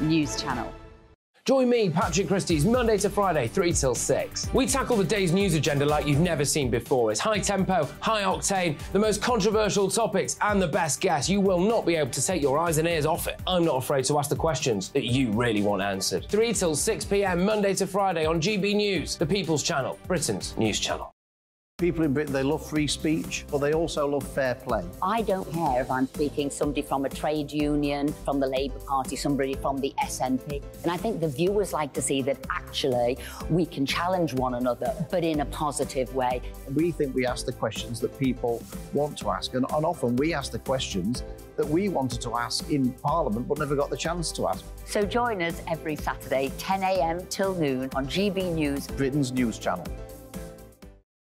News Channel. Join me, Patrick Christys, Monday to Friday, 3 till 6. We tackle the day's news agenda like you've never seen before. It's high tempo, high octane, the most controversial topics, and the best guests. You will not be able to take your eyes and ears off it. I'm not afraid to ask the questions that you really want answered. 3 till 6 pm, Monday to Friday on GB News, the People's Channel, Britain's news channel. People in Britain, they love free speech, but they also love fair play. I don't care if I'm speaking somebody from a trade union, from the Labour Party, somebody from the SNP. And I think the viewers like to see that actually we can challenge one another, but in a positive way. We think we ask the questions that people want to ask, and, and often we ask the questions that we wanted to ask in Parliament but never got the chance to ask. So join us every Saturday, 10 a.m. till noon on GB News, Britain's news channel.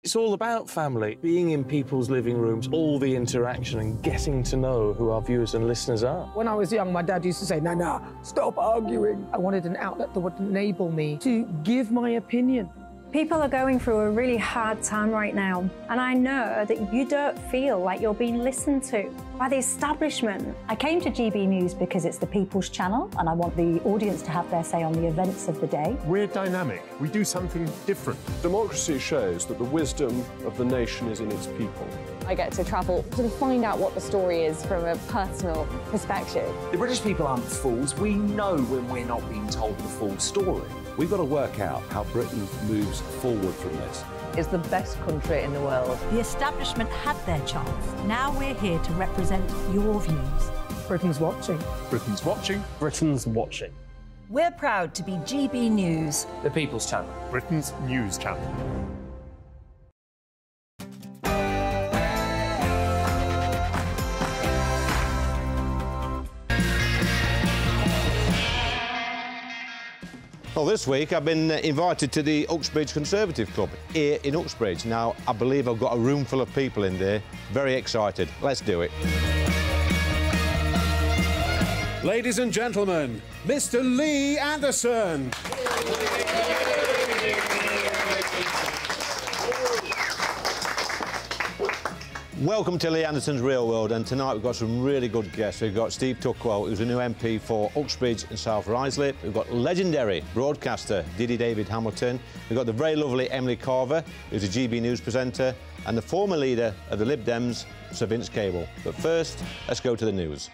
It's all about family, being in people's living rooms, all the interaction and getting to know who our viewers and listeners are. When I was young, my dad used to say, Nana, stop arguing. I wanted an outlet that would enable me to give my opinion. People are going through a really hard time right now, and I know that you don't feel like you're being listened to by the establishment. I came to GB News because it's the People's Channel, and I want the audience to have their say on the events of the day. We're dynamic. We do something different. Democracy shows that the wisdom of the nation is in its people. I get to travel to find out what the story is from a personal perspective. The British people aren't fools. We know when we're not being told the full story. We've got to work out how Britain moves forward from this. It's the best country in the world. The establishment had their chance. Now we're here to represent your views. Britain's watching. Britain's watching. Britain's watching. We're proud to be GB News, the People's Channel, Britain's news channel. Well, this week I've been uh, invited to the Uxbridge Conservative Club here in Uxbridge. Now, I believe I've got a room full of people in there. Very excited. Let's do it. Ladies and gentlemen, Mr. Lee Anderson. Welcome to Lee Anderson's Real World, and tonight we've got some really good guests. We've got Steve Tuckwell, who's a new MP for Uxbridge and South Ruislip. We've got legendary broadcaster Diddy David Hamilton. We've got the very lovely Emily Carver, who's a GB News presenter, and the former leader of the Lib Dems, Sir Vince Cable. But first, let's go to the news.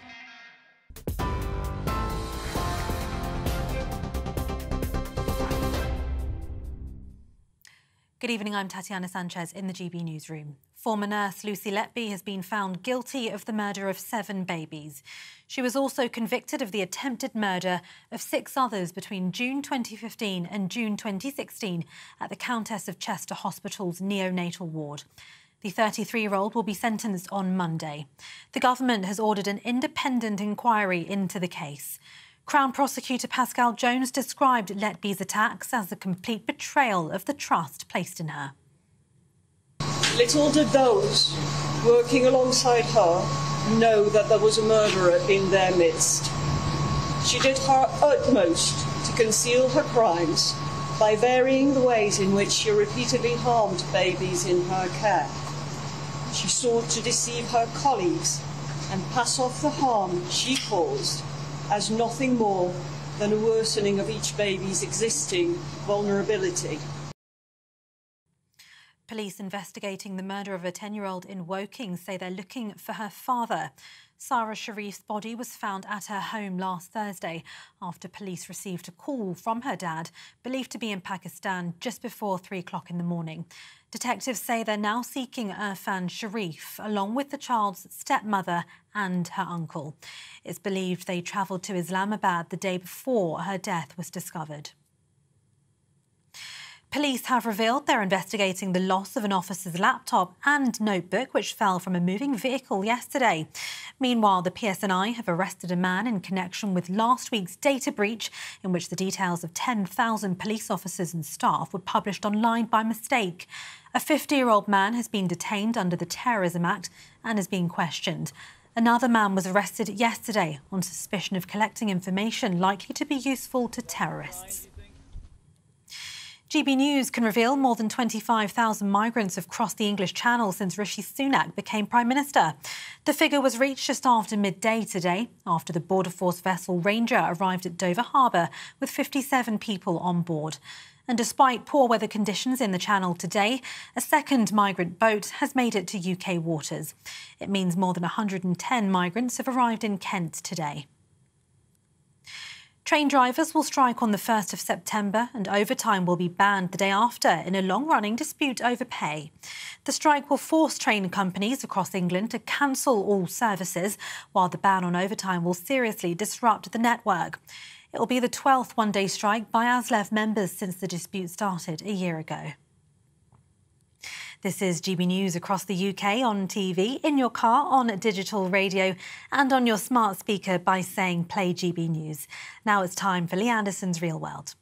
Good evening, I'm Tatiana Sanchez in the GB Newsroom. Former nurse Lucy Letby has been found guilty of the murder of seven babies. She was also convicted of the attempted murder of six others between June 2015 and June 2016 at the Countess of Chester Hospital's neonatal ward. The 33 year old will be sentenced on Monday. The government has ordered an independent inquiry into the case. Crown Prosecutor Pascal Jones described Letby's attacks as a complete betrayal of the trust placed in her. Little did those working alongside her know that there was a murderer in their midst. She did her utmost to conceal her crimes by varying the ways in which she repeatedly harmed babies in her care. She sought to deceive her colleagues and pass off the harm she caused as nothing more than a worsening of each baby's existing vulnerability. Police investigating the murder of a 10 year old in Woking say they're looking for her father. Sara Sharif's body was found at her home last Thursday after police received a call from her dad, believed to be in Pakistan, just before three o'clock in the morning. Detectives say they're now seeking Irfan Sharif, along with the child's stepmother and her uncle. It's believed they travelled to Islamabad the day before her death was discovered. Police have revealed they're investigating the loss of an officer's laptop and notebook, which fell from a moving vehicle yesterday. Meanwhile, the PSNI have arrested a man in connection with last week's data breach, in which the details of 10,000 police officers and staff were published online by mistake. A 50 year old man has been detained under the Terrorism Act and is being questioned. Another man was arrested yesterday on suspicion of collecting information likely to be useful to terrorists. GB News can reveal more than 25,000 migrants have crossed the English Channel since Rishi Sunak became Prime Minister. The figure was reached just after midday today, after the Border Force vessel Ranger arrived at Dover Harbour with 57 people on board. And despite poor weather conditions in the Channel today, a second migrant boat has made it to UK waters. It means more than 110 migrants have arrived in Kent today. Train drivers will strike on the 1st of September and overtime will be banned the day after in a long running dispute over pay. The strike will force train companies across England to cancel all services, while the ban on overtime will seriously disrupt the network. It will be the 12th one day strike by ASLEF members since the dispute started a year ago. This is GB News across the UK on TV, in your car, on digital radio, and on your smart speaker by saying Play GB News. Now it's time for Lee Anderson's Real World.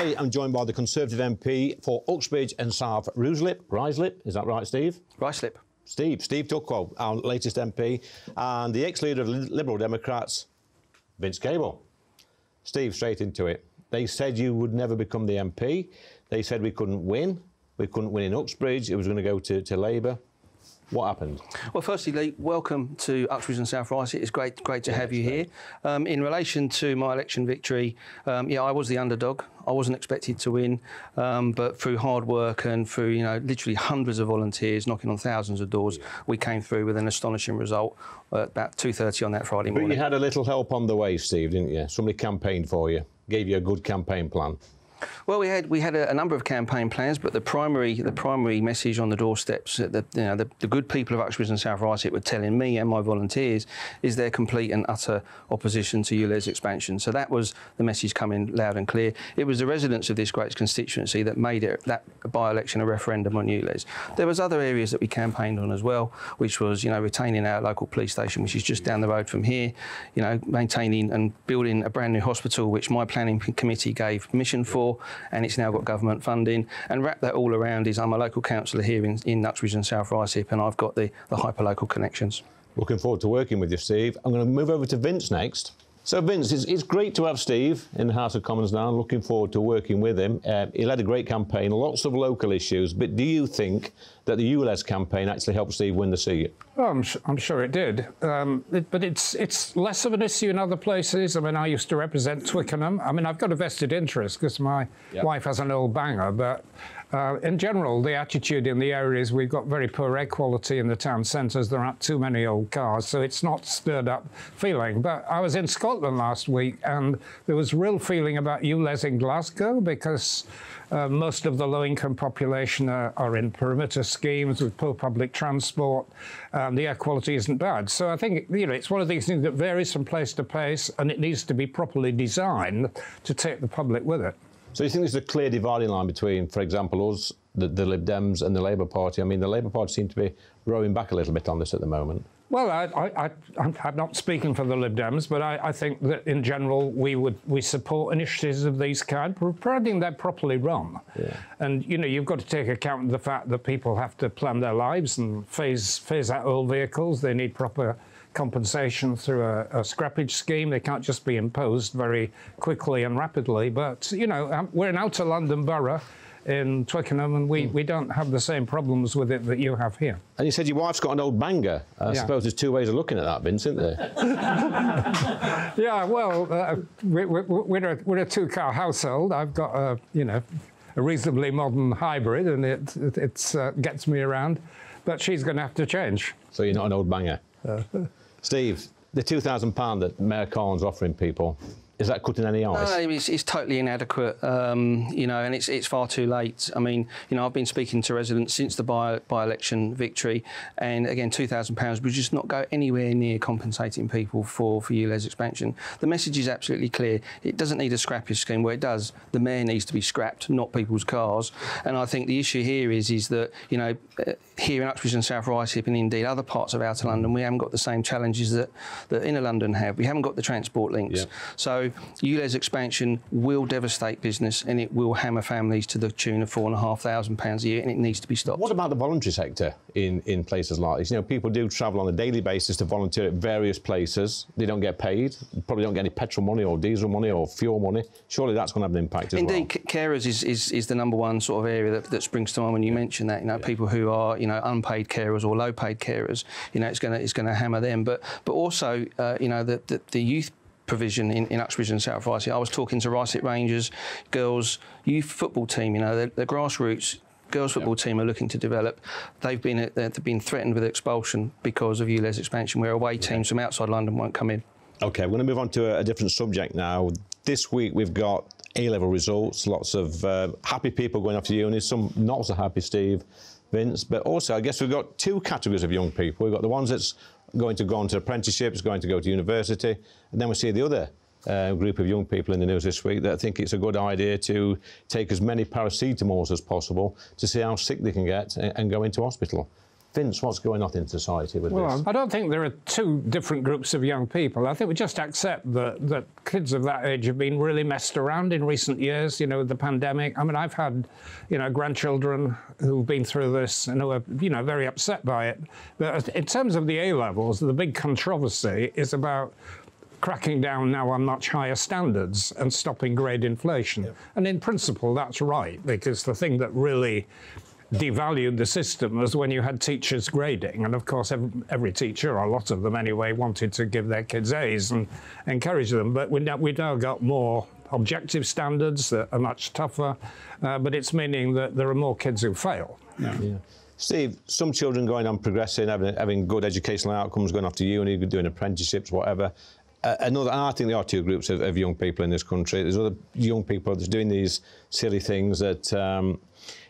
Today, I'm joined by the Conservative MP for Uxbridge and South Ruislip. Ruislip, is that right, Steve? Ruislip. Steve, Steve Tuckwell, our latest MP, and the ex-leader of the Liberal Democrats, Vince Cable. Steve, straight into it. They said you would never become the MP. They said we couldn't win. We couldn't win in Uxbridge. It was going to go to, to Labour. What happened? Well, firstly, Lee, welcome to Uxbridge and South Ruislip. It's great, great to yeah, have you great. here. Um, in relation to my election victory, um, yeah, I was the underdog. I wasn't expected to win, um, but through hard work and through you know literally hundreds of volunteers knocking on thousands of doors, we came through with an astonishing result at about 2:30 on that Friday morning. But you had a little help on the way, Steve, didn't you? Somebody campaigned for you, gave you a good campaign plan. Well, we had we had a, a, number of campaign plans, but the primary the primary message on the doorsteps that you know the, the good people of Uxbridge and South Ruislip were telling me and my volunteers is their complete and utter opposition to ULEZ expansion. So that was the message coming loud and clear. It was the residents of this great constituency that made it that by-election a referendum on ULEZ. There was other areas that we campaigned on as well, which was you know retaining our local police station, which is just down the road from here. You know maintaining and building a brand new hospital, which my planning committee gave permission for and it's now got government funding. And wrap that all around is I'm a local councillor here in, in Uxbridge and South Ruislip, and I've got the, the hyper-local connections. Looking forward to working with you, Steve. I'm going to move over to Vince next. So, Vince, it's, it's, great to have Steve in the House of Commons now. Looking forward to working with him. Uh, he led a great campaign, lots of local issues. But do you think that the ULEZ campaign actually helped Steve win the seat? Well, I'm, I'm sure it did. Um, it, but it's it's less of an issue in other places. I mean, I used to represent Twickenham. I mean, I've got a vested interest because my wife has an old banger. But uh, in general, the attitude in the area is we've got very poor air quality in the town centres. There aren't too many old cars, so it's not stirred up feeling. But I was in Scotland last week, and there was real feeling about ULEZ in Glasgow because uh, most of the low-income population are, are, in perimeter schemes with poor public transport. and the air quality isn't bad. So I think you know it's one of these things that varies from place to place, and it needs to be properly designed to take the public with it. So you think there's a clear dividing line between, for example, us, the, the Lib Dems, and the Labour Party? I mean, the Labour Party seem to be rowing back a little bit on this at the moment. Well, I, am not speaking for the Lib Dems, but I, I, think that in general we would we support initiatives of these kind, providing they're properly run. Yeah. And you know, you've got to take account of the fact that people have to plan their lives and phase phase out old vehicles. They need proper compensation through a, a, scrappage scheme. They can't just be imposed very quickly and rapidly. But, you know, um, we're an outer London borough in Twickenham, and we, mm. we don't have the same problems with it that you have here. And you said your wife's got an old banger. I yeah. suppose there's two ways of looking at that, Vince, isn't there? yeah, well, uh, we, we, we're, a, we're a two-car household. I've got a, you know, a reasonably modern hybrid, and it, it it's, uh, gets me around. But she's going to have to change. So you're not an old banger? Uh, Steve, the £2,000 that Mayor Collins offering people, Is that cutting any ice? No, it's, it's totally inadequate, um, you know, and it's it's far too late. I mean, you know, I've been speaking to residents since the by, by-election victory, and again, £2,000 would just not go anywhere near compensating people for, for ULEZ expansion. The message is absolutely clear. It doesn't need a scrappage scheme. Where it does, the mayor needs to be scrapped, not people's cars. And I think the issue here is, is that, you know, uh, here in Uxbridge and South Ruislip and indeed other parts of outer London, we haven't got the same challenges that, that inner London have. We haven't got the transport links. So ULEZ expansion will devastate business and it will hammer families to the tune of four and a half thousand pounds a year and it needs to be stopped. What about the voluntary sector in, in places like this? You know, people do travel on a daily basis to volunteer at various places. They don't get paid, probably don't get any petrol money or diesel money or fuel money. Surely that's going to have an impact as Indeed, well. carers is, is, is the number one sort of area that, that springs to mind when you mention that. You know, people who are you know unpaid carers or low paid carers. You know, it's going to it's going to hammer them. But but also uh, you know the, the, the youth provision in, in Uxbridge and South Ruislip. I was talking to Ruislip Rangers girls youth football team. You know, the, the grassroots girls football team are looking to develop. They've been uh, they've been threatened with expulsion because of ULEZ expansion, where away teams from outside London won't come in. Okay, we're going to move on to a, a different subject now. This week we've got A-level results, lots of uh, happy people going off to uni, some not so happy, Steve, Vince, but also I guess we've got two categories of young people. We've got the ones that's going to go on to apprenticeships, going to go to university, and then we see the other uh, group of young people in the news this week that think it's a good idea to take as many paracetamols as possible to see how sick they can get and, and go into hospital. Vince, what's going on in society with well, this? I don't think there are two different groups of young people. I think we just accept that, that kids of that age have been really messed around in recent years, you know, with the pandemic. I mean, I've had, you know, grandchildren who've been through this and who are, you know, very upset by it. But in terms of the A levels, the big controversy is about cracking down now on much higher standards and stopping grade inflation. And in principle, that's right, because the thing that really devalued the system was when you had teachers grading. And of course, every, every, teacher, or a lot of them anyway, wanted to give their kids A's and encourage them. But we now, we now got more objective standards that are much tougher, uh, but it's meaning that there are more kids who fail. Yeah. yeah. Steve, some children going on progressing, having, having good educational outcomes, going off to uni, doing apprenticeships, whatever. Uh, another, I think there are two groups of, of, young people in this country. There's other young people that's doing these silly things that um,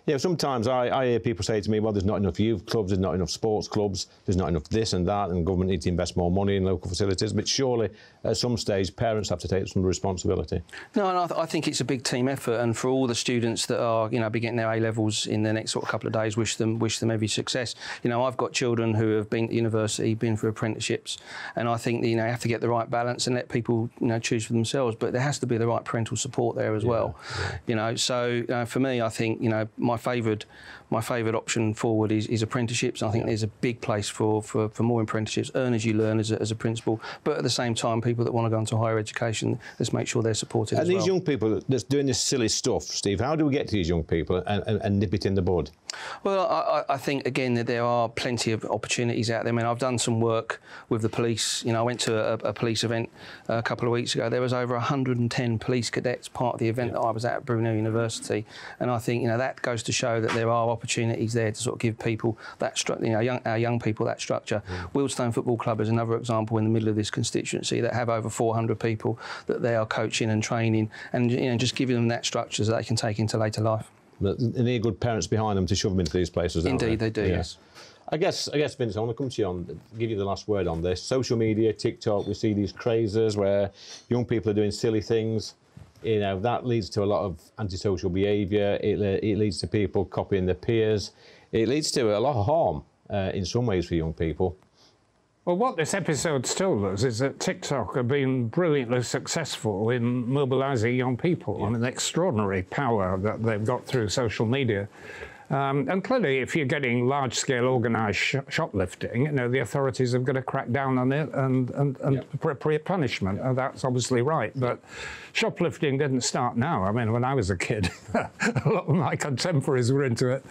you know, sometimes I, I hear people say to me, well, there's not enough youth clubs, there's not enough sports clubs, there's not enough this and that, and government needs to invest more money in local facilities. But surely, at some stage, parents have to take some responsibility. No, and I, th I think it's a big team effort, and for all the students that are, you know, be getting their A levels in the next sort of couple of days, wish them wish them every success. You know, I've got children who have been to university, been for apprenticeships, and I think you know you have to get the right balance and let people you know choose for themselves. But there has to be the right parental support there as yeah, well. Yeah. You know, so uh, for me, I think you know my favoured my favoured option forward is, is apprenticeships. I think yeah. there's a big place for, for, for more apprenticeships, earn as you learn as a, as a principal, but at the same time, people that want to go into higher education, let's make sure they're supported and these well. young people that's doing this silly stuff, Steve, how do we get to these young people and, and, and nip it in the bud? Well, I, I, think again that there are plenty of opportunities out there. I mean, I've done some work with the police. You know, I went to a, a police event a couple of weeks ago. There was over 110 police cadets part of the event yeah. that I was at at Brunel University, and I think you know that goes to show that there are opportunities there to sort of give people that you know, young, our young people that structure. Mm. Wealdstone Football Club is another example in the middle of this constituency that have over 400 people that they are coaching and training, and you know, just giving them that structure so they can take into later life. They need good parents behind them to shove them into these places. Indeed, they? they? do. Yes. I guess, I guess, Vince, I want to come to you on, give you the last word on this. Social media, TikTok, we see these crazes where young people are doing silly things. You know, that leads to a lot of antisocial behaviour. It, it leads to people copying their peers. It leads to a lot of harm uh, in some ways for young people. Well, what this episode's told us is that TikTok have been brilliantly successful in mobilising young people. Yeah. I mean, the extraordinary power that they've got through social media. Um, and clearly, if you're getting large-scale organised sh shoplifting, you know, the authorities have got to crack down on it and, and, and yep. appropriate punishment. And that's obviously right. But shoplifting didn't start now. I mean, when I was a kid, a lot of my contemporaries were into it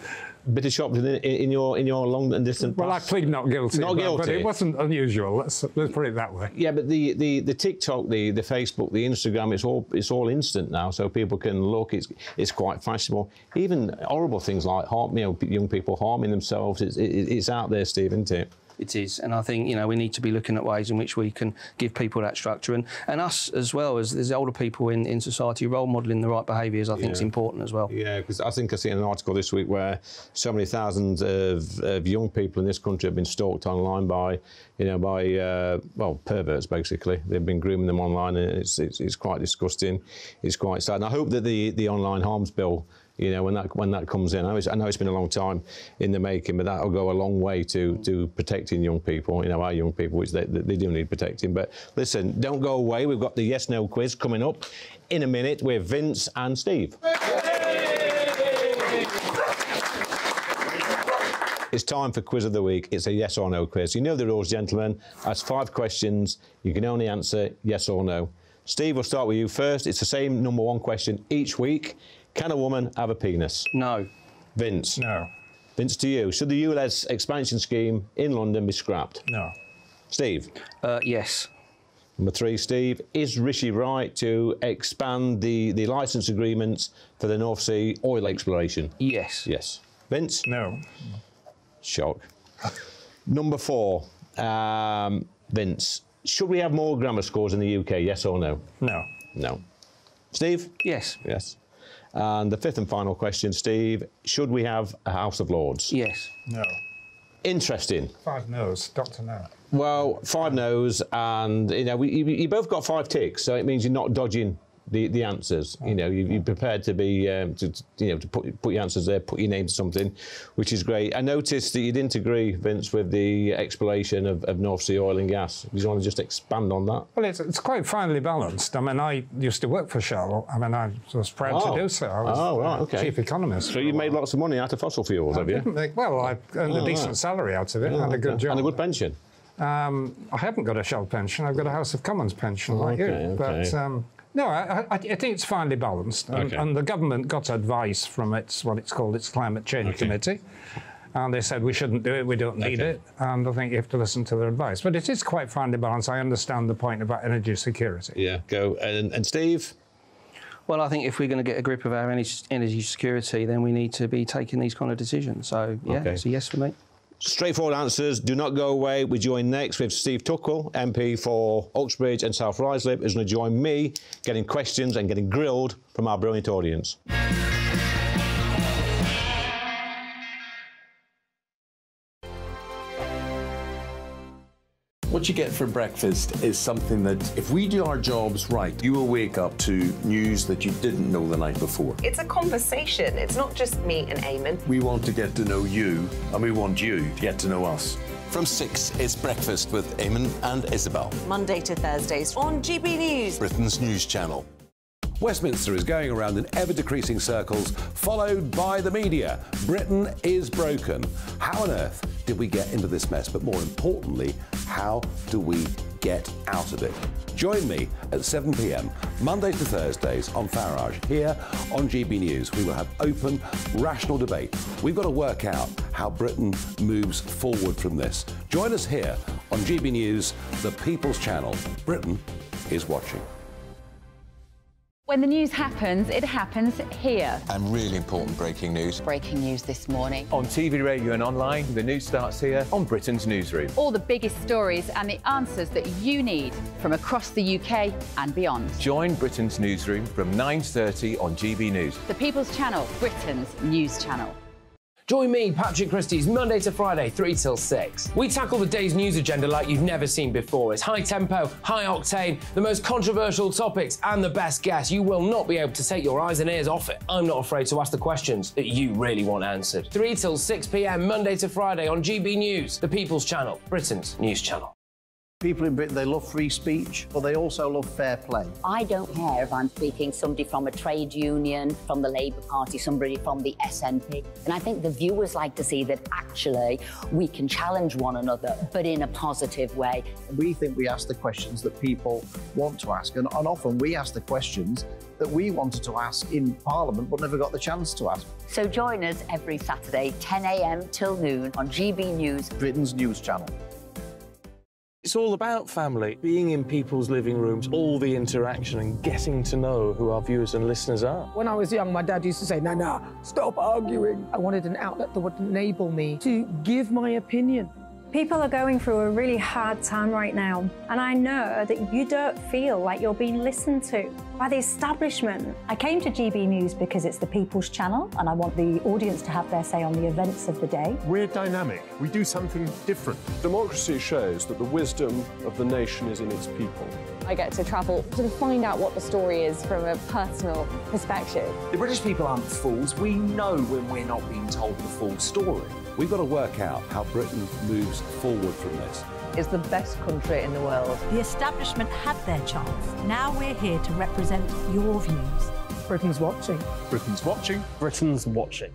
bit of in, in, your in your long and distant well, past? I plead not guilty. Not but, guilty. But it wasn't unusual. Let's, let's put it that way. Yeah, but the, the, the TikTok, the, the Facebook, the Instagram, it's all it's all instant now, so people can look. It's it's quite fashionable. Even horrible things like harm, you know, young people harming themselves. It's it, it's out there, Steve, isn't it? It is, and I think you know we need to be looking at ways in which we can give people that structure, and, and us as well as there's older people in, in society role modelling the right behaviours. I think is important as well. Yeah, because I think I seen an article this week where so many thousands of, of young people in this country have been stalked online by, you know, by uh, well perverts basically. They've been grooming them online, and it's, it's it's quite disgusting. It's quite sad. And I hope that the the online harms bill. You know, when that when that comes in, I know, it's, I know it's been a long time in the making, but that'll go a long way to to protecting young people. You know, our young people, which they, they do need protecting. But listen, don't go away. We've got the yes no quiz coming up in a minute with Vince and Steve. It's time for quiz of the week. It's a yes or no quiz. You know the rules, gentlemen. That's five questions. You can only answer yes or no. Steve, we'll start with you first. It's the same number one question each week. Can a woman have a penis? No. Vince? No. Vince, to you. Should the ULEZ expansion scheme in London be scrapped? No. Steve? Uh, yes. Number three, Steve. Is Rishi right to expand the, the licence agreements for the North Sea oil exploration? Yes. Yes. Vince? No. Shock. Number four, um, Vince. Should we have more grammar schools in the UK? Yes or no? No. No. Steve? Yes. Yes. And the fifth and final question, Steve. Should we have a House of Lords? Yes. No. Interesting. Five no's, Doctor No. Well, five no's, and you know, we, you, you both got five ticks, so it means you're not dodging the, the answers. You know, you, you're prepared to be, um, to, you know, to put, put your answers there, put your name to something, which is great. I noticed that you didn't agree, Vince, with the exploration of, of North Sea oil and gas. Do you want to just expand on that? Well, it's, it's quite finely balanced. I mean, I used to work for Shell. I mean, I was proud Oh. to do so. I was Oh, right, okay. chief economist. So you made lots of money out of fossil fuels, have you? Make- well, I earned Oh, a decent right. salary out of it. Oh, had a good okay. job. And a good pension. Um, I haven't got a Shell pension. I've got a House of Commons pension, like Okay, you. okay. But um, no, I, I, I think it's finely balanced, and, Okay. and the government got advice from its what it's called its climate change Okay. committee. And they said we shouldn't do it, we don't need Okay. it, and I think you have to listen to their advice. But it is quite finely balanced. I understand the point about energy security. Yeah, go. And, and Steve? Well, I think if we're going to get a grip of our energy, energy security, then we need to be taking these kind of decisions. So, yeah, Okay. it's a yes for me. Straightforward answers. Do not go away. We join next with Steve Tuckwell, MP for Uxbridge and South Ruislip, who's going to join me getting questions and getting grilled from our brilliant audience. What you get for breakfast is something that, if we do our jobs right, you will wake up to news that you didn't know the night before. It's a conversation. It's not just me and Eamon. We want to get to know you, and we want you to get to know us. From 6, it's Breakfast with Eamon and Isabel, Monday to Thursdays on GB News. Britain's news channel. Westminster is going around in ever decreasing circles, followed by the media. Britain is broken. How on earth did we get into this mess? But more importantly, how do we get out of it? Join me at 7 pm, Mondays to Thursdays on Farage, here on GB News. We will have open, rational debate. We've got to work out how Britain moves forward from this. Join us here on GB News, the People's Channel. Britain is watching. When the news happens, it happens here. And really important breaking news. Breaking news this morning. On TV, radio, and online, the news starts here on Britain's Newsroom. All the biggest stories and the answers that you need from across the UK and beyond. Join Britain's Newsroom from 9.30 on GB News. The People's Channel, Britain's news channel. Join me, Patrick Christys Monday to Friday, 3 till 6. We tackle the day's news agenda like you've never seen before. It's high tempo, high octane, the most controversial topics, and the best guests. You will not be able to take your eyes and ears off it. I'm not afraid to ask the questions that you really want answered. 3 till 6 pm, Monday to Friday on GB News, the People's Channel, Britain's news channel. People in Britain, they love free speech, but they also love fair play. I don't care if I'm speaking somebody from a trade union, from the Labour Party, somebody from the SNP. And I think the viewers like to see that actually we can challenge one another, but in a positive way. We think we ask the questions that people want to ask, and, and often we ask the questions that we wanted to ask in Parliament but never got the chance to ask. So join us every Saturday, 10 a.m. till noon on GB News, Britain's news channel. It's all about family, being in people's living rooms, all the interaction and getting to know who our viewers and listeners are. When I was young, my dad used to say, no, stop arguing. I wanted an outlet that would enable me to give my opinion. People are going through a really hard time right now, and I know that you don't feel like you're being listened to by the establishment. I came to GB News because it's the people's channel, and I want the audience to have their say on the events of the day. We're dynamic. We do something different. Democracy shows that the wisdom of the nation is in its people. I get to travel to find out what the story is from a personal perspective. The British people aren't fools. We know when we're not being told the full story. We've got to work out how Britain moves forward from this. It's the best country in the world. The establishment had their chance. Now we're here to represent your views. Britain's watching. Britain's watching. Britain's watching.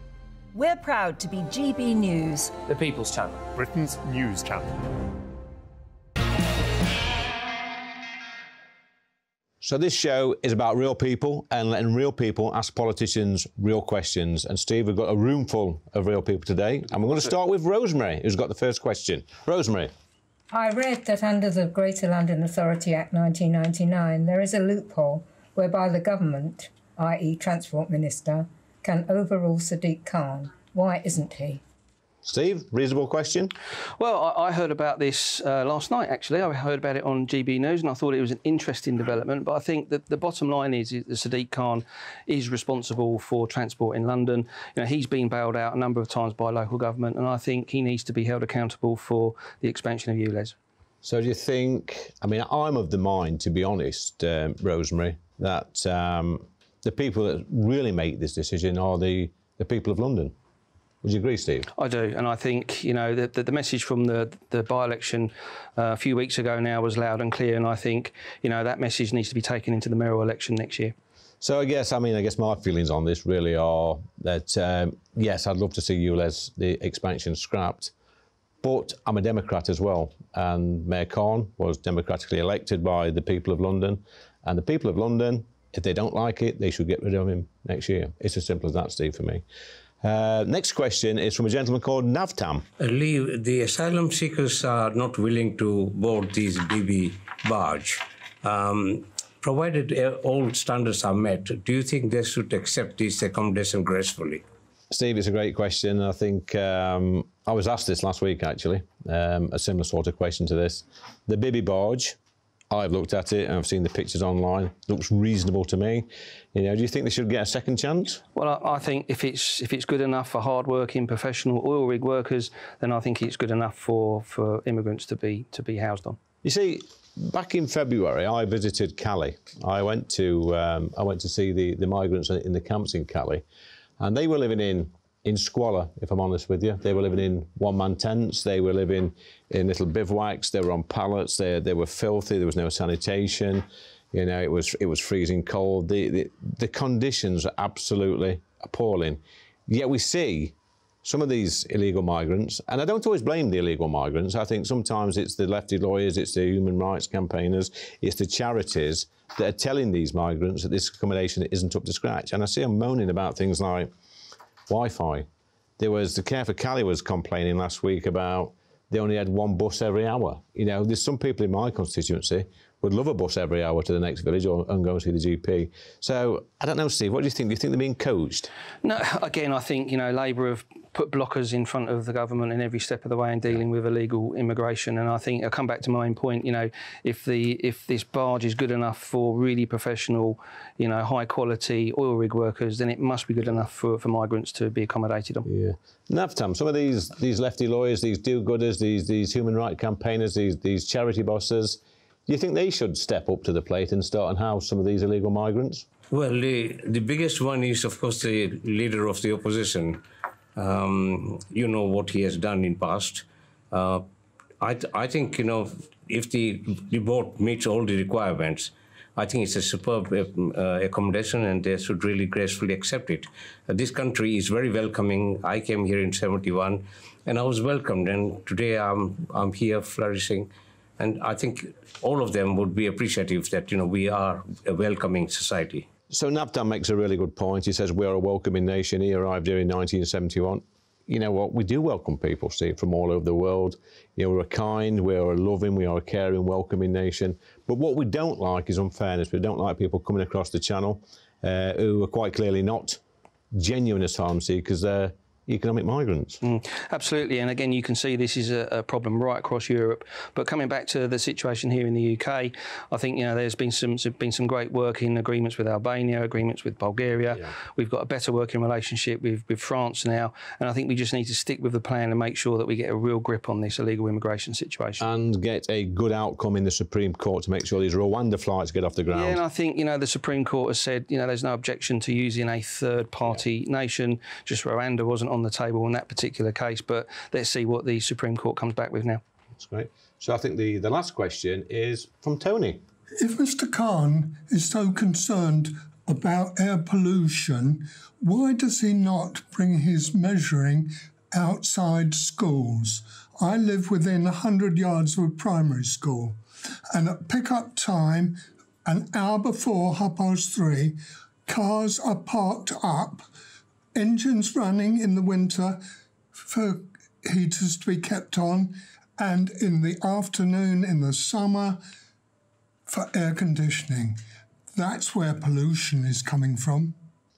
We're proud to be GB News, the People's Channel, Britain's news channel. So this show is about real people and letting real people ask politicians real questions. And Steve, we've got a room full of real people today, and we're going to start with Rosemary, who's got the first question. Rosemary. I read that under the Greater London Authority Act 1999, there is a loophole whereby the government, i.e., Transport Minister, can overrule Sadiq Khan. Why isn't he? Steve, reasonable question. Well, I, I heard about this uh, last night, actually. I heard about it on GB News and I thought it was an interesting development. But I think that the bottom line is, is that Sadiq Khan is responsible for transport in London. You know, he's been bailed out a number of times by local government, and I think he needs to be held accountable for the expansion of ULEZ. So do you think, I mean, I'm of the mind, to be honest, um, Rosemary, that um, the people that really make this decision are the, the people of London. Would you agree, Steve? I do, and I think you know the, the, the message from the the by-election uh, a few weeks ago now was loud and clear, and I think you know that message needs to be taken into the mayoral election next year. So I guess I mean I guess my feelings on this really are that um, yes, I'd love to see ULEZ the expansion scrapped, but I'm a Democrat as well, and Mayor Khan was democratically elected by the people of London, and the people of London, if they don't like it, they should get rid of him next year. It's as simple as that, Steve, for me. Uh, next question is from a gentleman called Navtam. Uh, Lee, the asylum seekers are not willing to board these Bibby barge. Um, provided uh, all standards are met, do you think they should accept this accommodation gracefully? Steve, it's a great question. I think um, I was asked this last week, actually, um, a similar sort of question to this. The Bibby barge, I've looked at it and I've seen the pictures online. Looks reasonable to me. You know, do you think they should get a second chance? Well, I, think if it's if it's good enough for hard-working professional oil rig workers, then I think it's good enough for, for immigrants to be to be housed on. You see, back in February, I visited Calais. I went to um, I went to see the the migrants in the camps in Calais, and they were living in in squalor, if I'm honest with you. They were living in one-man tents. They were living in little bivouacs. They were on pallets. They, they were filthy. There was no sanitation. You know, it was it was freezing cold. The, the, the conditions are absolutely appalling. Yet we see some of these illegal migrants, and I don't always blame the illegal migrants. I think sometimes it's the lefty lawyers, it's the human rights campaigners, it's the charities that are telling these migrants that this accommodation isn't up to scratch. And I see them moaning about things like Wi-Fi. There was the Care for Calais was complaining last week about they only had one bus every hour. You know, there's some people in my constituency would love a bus every hour to the next village or and go and see the GP. So I don't know, Steve. What do you think? Do you think they're being coached? No, again, I think you know Labour have put blockers in front of the government in every step of the way in dealing with illegal immigration. And I think I'll come back to my main point. You know, if the if this barge is good enough for really professional, you know, high quality oil rig workers, then it must be good enough for, for migrants to be accommodated on. Yeah. Navtam, some of these these lefty lawyers, these do-gooders, these these human rights campaigners, these these charity bosses. Do you think they should step up to the plate and start and house some of these illegal migrants? Well, the, the biggest one is, of course, the leader of the opposition. Um, you know what he has done in past. Uh, I, th I think, you know, if the, the board meets all the requirements, I think it's a superb uh, accommodation and they should really gracefully accept it. Uh, this country is very welcoming. I came here in 71 and I was welcomed and today I'm, I'm here flourishing. And I think all of them would be appreciative that, you know, we are a welcoming society. So Navtam makes a really good point. He says we are a welcoming nation. He arrived here in 1971. You know what? We do welcome people, Steve, from all over the world. You know, we're a kind, we're a loving, we are a caring, welcoming nation. But what we don't like is unfairness. We don't like people coming across the channel uh, who are quite clearly not genuine asylum seekers. Because they're economic migrants. Mm, absolutely, and again, you can see this is a, a, problem right across Europe. But coming back to the situation here in the UK, I think you know there's been some been some great work in agreements with Albania, agreements with Bulgaria. Yeah. We've got a better working relationship with, with France now, and I think we just need to stick with the plan and make sure that we get a real grip on this illegal immigration situation and get a good outcome in the Supreme Court to make sure these Rwanda flights get off the ground. Yeah, and I think you know the Supreme Court has said you know there's no objection to using a third party yeah. nation. Just Rwanda wasn't on the table in that particular case. But let's see what the Supreme Court comes back with now. That's great. So I think the, the last question is from Tony. If Mr. Khan is so concerned about air pollution, why does he not bring his measuring outside schools? I live within 100 yards of a primary school, and at pickup time, an hour before half past three, cars are parked up engines running in the winter for heaters to be kept on, and in the afternoon in the summer for air conditioning. That's where pollution is coming from.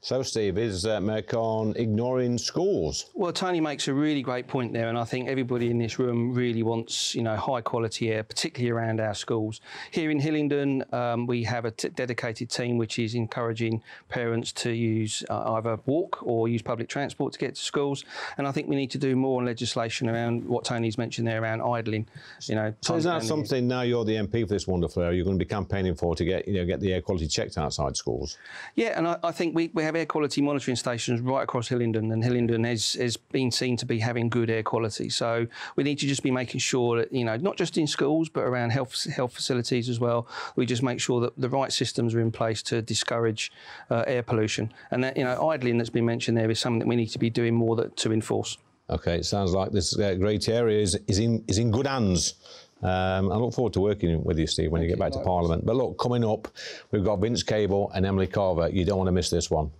So, Steve, is uh, Metcon ignoring schools? Well, Tony makes a really great point there, and I think everybody in this room really wants, you know, high quality air, particularly around our schools. Here in Hillingdon, um, we have a dedicated team which is encouraging parents to use uh, either walk or use public transport to get to schools. And I think we need to do more on legislation around what Tony's mentioned there around idling. You know, so is that something now you're the MP for this wonderful area? You're going to be campaigning for to get, you know, get the air quality checked outside schools? Yeah, and I, I think we, we have air quality monitoring stations right across Hillingdon, and Hillingdon has, has been seen to be having good air quality. So we need to just be making sure that, you know, not just in schools, but around health, health facilities as well, we just make sure that the right systems are in place to discourage uh, air pollution. And that, you know, idling that's been mentioned there is something that we need to be doing more that, to enforce. Okay, it sounds like this uh, great area is, is, in, is in good hands. Um, I look forward to working with you, Steve, when Thank you get back to Parliament. But look, coming up, we've got Vince Cable and Emily Carver. You don't want to miss this one.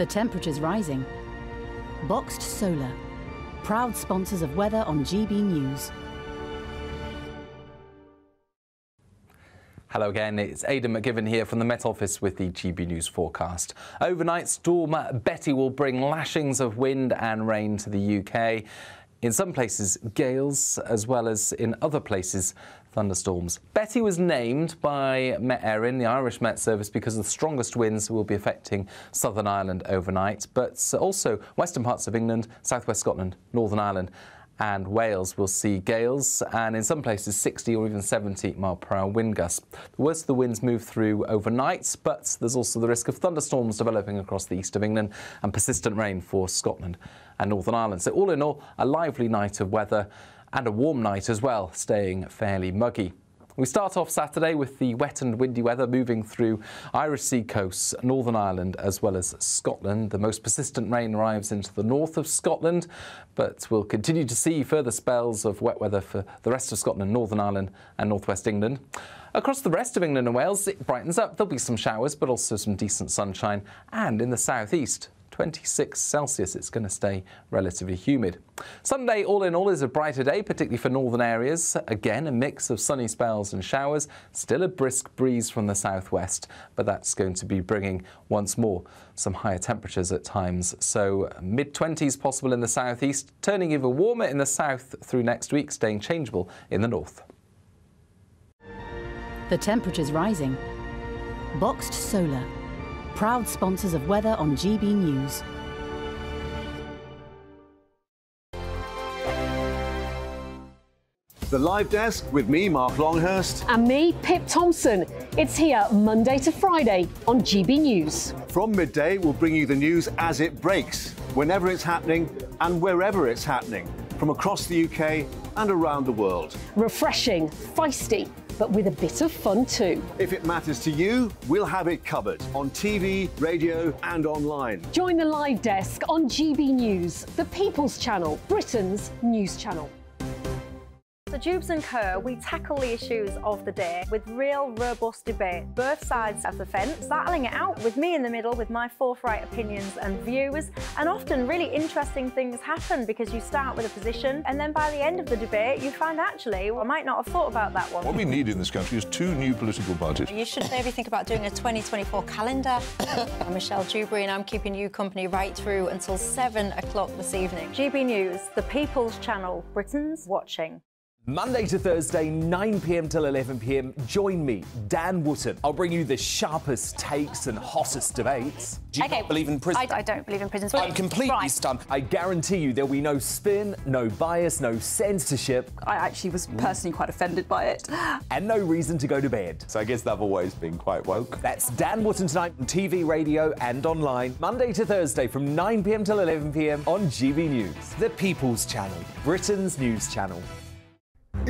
The temperature's rising. BOXT Solar, proud sponsors of weather on GB News. Hello again, it's Aidan McGivern here from the Met Office with the GB News forecast. Overnight storm Betty will bring lashings of wind and rain to the UK. In some places, gales, as well as in other places, thunderstorms. Betty was named by Met Éireann, the Irish Met Service, because the strongest winds will be affecting Southern Ireland overnight, but also western parts of England, southwest Scotland, Northern Ireland and Wales will see gales and in some places 60 or even 70 mile per hour wind gusts. The worst of the winds move through overnight, but there's also the risk of thunderstorms developing across the east of England and persistent rain for Scotland and Northern Ireland. So all in all, a lively night of weather and a warm night as well, staying fairly muggy. We start off Saturday with the wet and windy weather moving through Irish Sea coasts, Northern Ireland, as well as Scotland. The most persistent rain arrives into the north of Scotland, but we'll continue to see further spells of wet weather for the rest of Scotland, Northern Ireland, and northwest England. Across the rest of England and Wales, it brightens up. There'll be some showers, but also some decent sunshine. And in the southeast, 26 Celsius. It's going to stay relatively humid. Sunday, all in all, is a brighter day, particularly for northern areas. Again, a mix of sunny spells and showers. Still a brisk breeze from the southwest, but that's going to be bringing once more some higher temperatures at times. So mid 20s possible in the southeast, turning even warmer in the south through next week, staying changeable in the north. The temperature's rising. BOXT solar proud sponsors of weather on GB News. The Live Desk with me, Mark Longhurst. And me, Pip Thompson. It's here Monday to Friday on GB News. From midday, we'll bring you the news as it breaks, whenever it's happening and wherever it's happening, from across the UK and around the world. Refreshing, feisty, but with a bit of fun too. If it matters to you, we'll have it covered on TV, radio, and online. Join the live desk on GB News, the People's Channel, Britain's news channel. So Dewbs and Co, we tackle the issues of the day with real robust debate, both sides of the fence, battling it out with me in the middle with my forthright opinions and views. And often really interesting things happen because you start with a position and then by the end of the debate you find actually, well, I might not have thought about that one. What we need in this country is two new political parties. You should maybe think about doing a 2024 calendar. I'm Michelle Dewberry and I'm keeping you company right through until 7 o'clock this evening. GB News, the People's Channel, Britain's watching. Monday to Thursday, 9 pm till 11 pm. Join me, Dan Wootton. I'll bring you the sharpest takes and hottest debates. Do you Okay, not believe in prison? I, I don't believe in prisons. I'm completely Right. stunned. I guarantee you there'll be no spin, no bias, no censorship. I actually was personally quite offended by it. And no reason to go to bed. So I guess they've always been quite woke. That's Dan Wootton tonight on TV, radio, and online. Monday to Thursday from 9 pm till 11 pm on GB News. The People's Channel, Britain's news channel.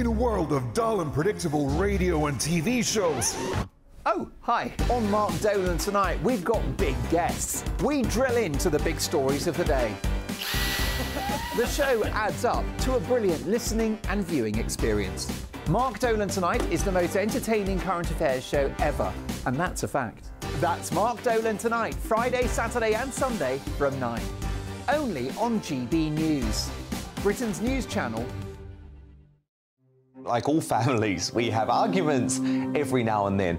In a world of dull and predictable radio and TV shows. Oh, hi. On Mark Dolan tonight, we've got big guests. We drill into the big stories of the day. the show adds up to a brilliant listening and viewing experience. Mark Dolan tonight is the most entertaining current affairs show ever, and that's a fact. That's Mark Dolan tonight, Friday, Saturday, and Sunday from 9. Only on GB News, Britain's news channel Like all families, we have arguments every now and then,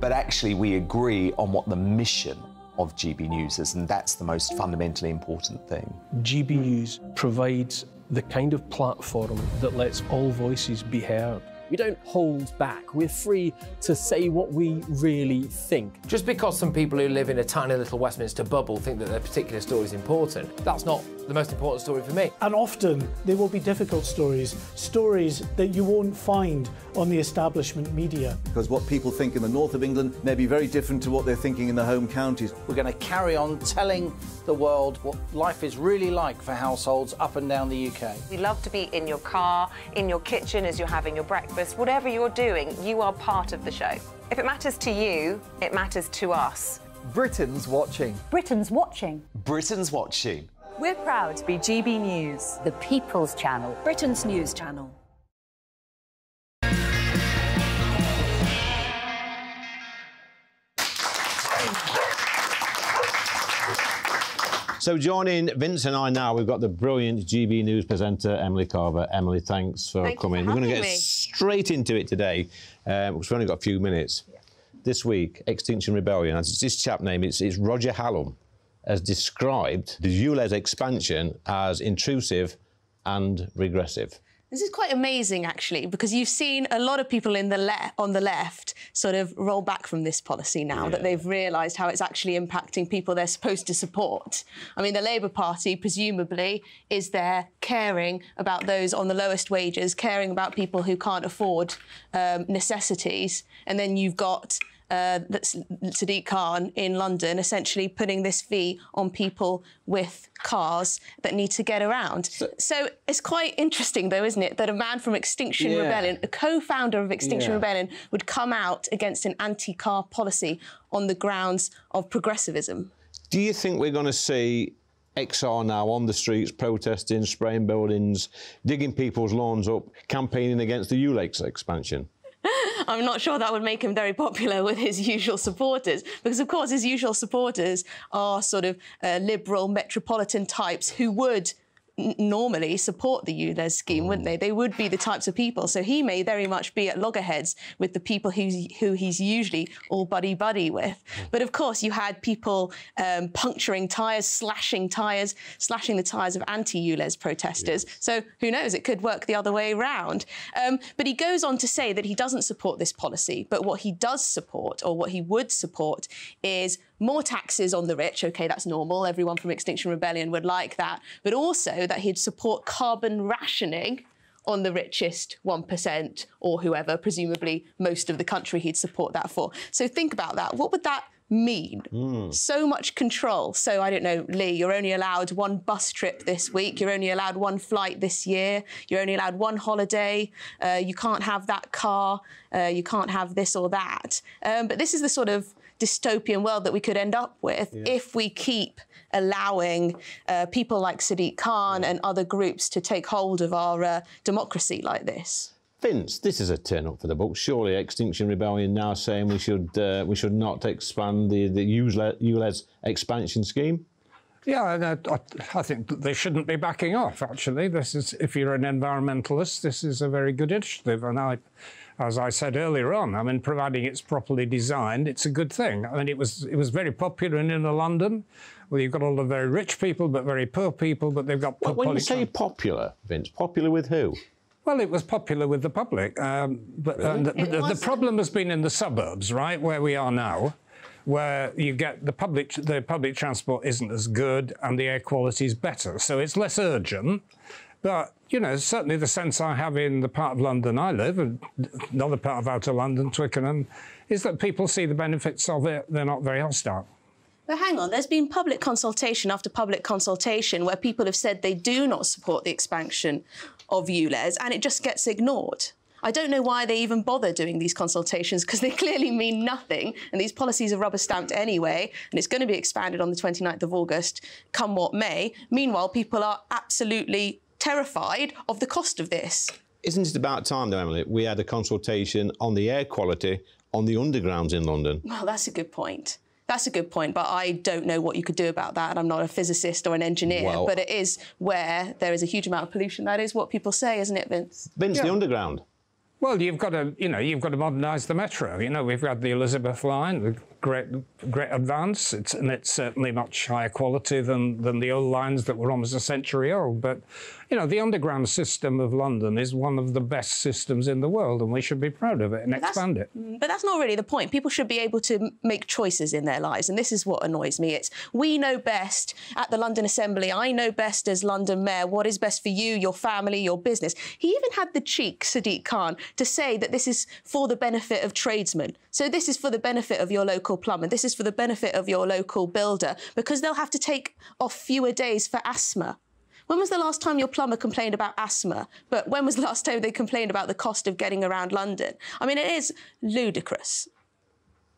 but actually we agree on what the mission of GB News is, and that's the most fundamentally important thing. GB News provides the kind of platform that lets all voices be heard. We don't hold back. We're free to say what we really think. Just because some people who live in a tiny little Westminster bubble think that their particular story is important, that's not the most important story for me. And often they will be difficult stories, stories that you won't find on the establishment media. Because what people think in the north of England may be very different to what they're thinking in the home counties. We're going to carry on telling the world what life is really like for households up and down the UK. We love to be in your car, in your kitchen as you're having your breakfast, whatever you're doing, you are part of the show. If it matters to you, it matters to us. Britain's watching. Britain's watching. Britain's watching. We're proud to be GB News, The People's Channel. Britain's news channel. So joining Vince and I now, we've got the brilliant GB News presenter Emily Carver. Emily, thanks for Thank you for coming. We're going to get me. straight into it today, um, because we've only got a few minutes. This week, Extinction Rebellion, and this chap name is, is Roger Hallam, has described the ULEZ expansion as intrusive and regressive. This is quite amazing, actually, because you've seen a lot of people in the le- on the left sort of roll back from this policy now that they've realised how it's actually impacting people they're supposed to support. I mean, the Labour Party, presumably, is there caring about those on the lowest wages, caring about people who can't afford um, necessities, and then you've got uh, that's Sadiq Khan in London, essentially putting this fee on people with cars that need to get around. So, it's quite interesting, though, isn't it, that a man from Extinction Yeah. Rebellion, a co-founder of Extinction Yeah. Rebellion, would come out against an anti-car policy on the grounds of progressivism. Do you think we're going to see XR now on the streets protesting, spraying buildings, digging people's lawns up, campaigning against the ULEZ expansion? I'm not sure that would make him very popular with his usual supporters, because of course his usual supporters are sort of uh, liberal metropolitan types who would normally support the ULEZ scheme, wouldn't they? They would be the types of people. So he may very much be at loggerheads with the people who, who he's usually all buddy buddy with. But of course, you had people um, puncturing tyres, slashing tyres, slashing the tyres of anti-ULEZ protesters. So who knows? It could work the other way around. Um, but he goes on to say that he doesn't support this policy. But what he does support, or what he would support, is more taxes on the rich. OK, that's normal. Everyone from Extinction Rebellion would like that. But also that he'd support carbon rationing on the richest 1% or whoever, presumably most of the country he'd support that for. So think about that. What would that mean? So much control. So I don't know, Lee, you're only allowed one bus trip this week. You're only allowed one flight this year. You're only allowed one holiday. Uh, you can't have that car. Uh, you can't have this or that. Um, but this is the sort of dystopian world that we could end up with if we keep allowing uh, people like Sadiq Khan and other groups to take hold of our uh, democracy like this. Vince, this is a turn up for the book. Surely Extinction Rebellion now saying we should uh, we should not expand the the ULEZ expansion scheme. Yeah, I, I think they shouldn't be backing off. Actually, this is if you're an environmentalist, this is a very good initiative, and I, as I said earlier on, I mean, providing it's properly designed, it's a good thing. I mean, it was it was very popular in inner London. Well, you've got a lot of very rich people, but very poor people, but they've got. Well, when you say popular, Vince, popular with who? Well, it was popular with the public, um, but really? the, the, the, problem has been in the suburbs, right, where we are now, where you get the public the public transport isn't as good and the air quality is better, so it's less urgent. But you know, certainly the sense I have in the part of London I live, another part of outer London, Twickenham, is that people see the benefits of it. They're not very hostile. But hang on, there's been public consultation after public consultation where people have said they do not support the expansion of ULEZ and it just gets ignored. I don't know why they even bother doing these consultations because they clearly mean nothing and these policies are rubber stamped anyway and it's going to be expanded on the 29th of August, come what may. Meanwhile, people are absolutely terrified of the cost of this. Isn't it about time, though, Emily, we had a consultation on the air quality on the undergrounds in London? Well, that's a good point. That's a good point, but I don't know what you could do about that. I'm not a physicist or an engineer, well, but it is where there is a huge amount of pollution. That is what people say, isn't it, Vince? Vince, yeah. the underground. Well, you've got to, you know, you've got to modernise the metro. You know, we've got the Elizabeth line, the great, great advance. It's, and it's certainly much higher quality than, than the old lines that were almost a century old. But, you know, the underground system of London is one of the best systems in the world, and we should be proud of it and but expand it. But that's not really the point. People should be able to make choices in their lives, and this is what annoys me. It's we know best at the London Assembly. I know best as London Mayor what is best for you, your family, your business. He even had the cheek, Sadiq Khan, to say that this is for the benefit of tradesmen. So this is for the benefit of your local plumber. This is for the benefit of your local builder because they'll have to take off fewer days for asthma. When was the last time your plumber complained about asthma? But when was the last time they complained about the cost of getting around London? I mean, it is ludicrous.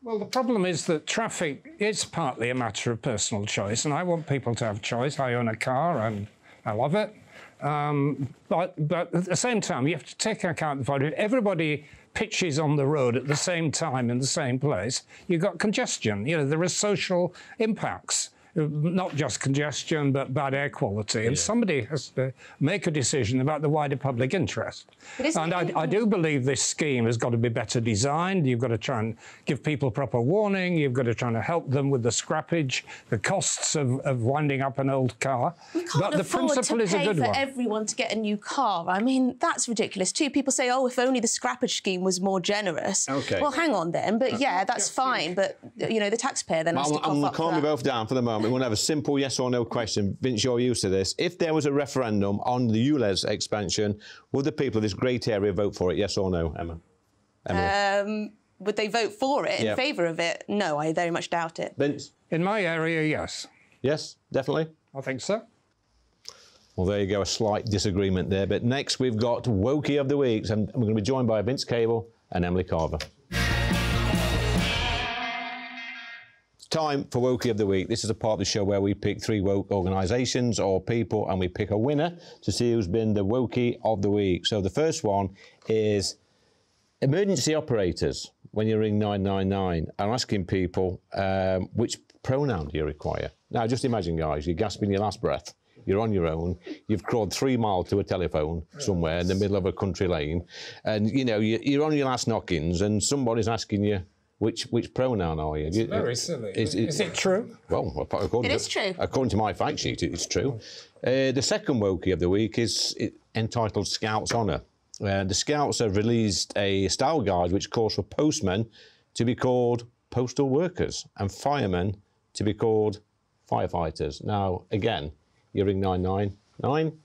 Well, the problem is that traffic is partly a matter of personal choice, and I want people to have choice. I own a car and I love it. Um, but, but at the same time, you have to take account the fact that everybody pitches on the road at the same time in the same place, you've got congestion. You know, there are social impacts not just congestion, but bad air quality. And yeah. somebody has to make a decision about the wider public interest. And I, I, do believe this scheme has got to be better designed. You've got to try and give people proper warning. You've got to try and help them with the scrappage, the costs of, of winding up an old car. We can't but the principle to is a good for one. everyone to get a new car. I mean, that's ridiculous too. People say, oh, if only the scrappage scheme was more generous. Okay. Well, hang on then. But uh, yeah, that's fine. But, you know, the taxpayer then has to cough up calm you both down for the moment. We want to have a simple yes or no question. Vince, you're used to this. If there was a referendum on the ULEZ expansion, would the people of this great area vote for it, yes or no, Emma? Um, would they vote for it, in yeah. favour of it? No, I very much doubt it. Vince? In my area, yes. Yes, definitely? I think so. Well, there you go, a slight disagreement there. But next, we've got Wokie of the Week, and we're going to be joined by Vince Cable and Emily Carver. Time for Wokie of the Week. This is a part of the show where we pick three woke organisations or people and we pick a winner to see who's been the Wokie of the Week. So the first one is emergency operators. When you ring 999 and asking people um, which pronoun do you require. Now, just imagine, guys, you're gasping your last breath. You're on your own. You've crawled three miles to a telephone somewhere in the middle of a country lane, and you know you're on your last knockings, and somebody's asking you which which pronoun are you? It's you, very silly. Is, is, it true? Well, according it is to, true. According to my fact sheet, it's true. Uh, the second Wokie of the week is entitled Scouts Honour. Uh, the Scouts have released a style guide which calls for postmen to be called postal workers and firemen to be called firefighters. Now, again, you ring 999,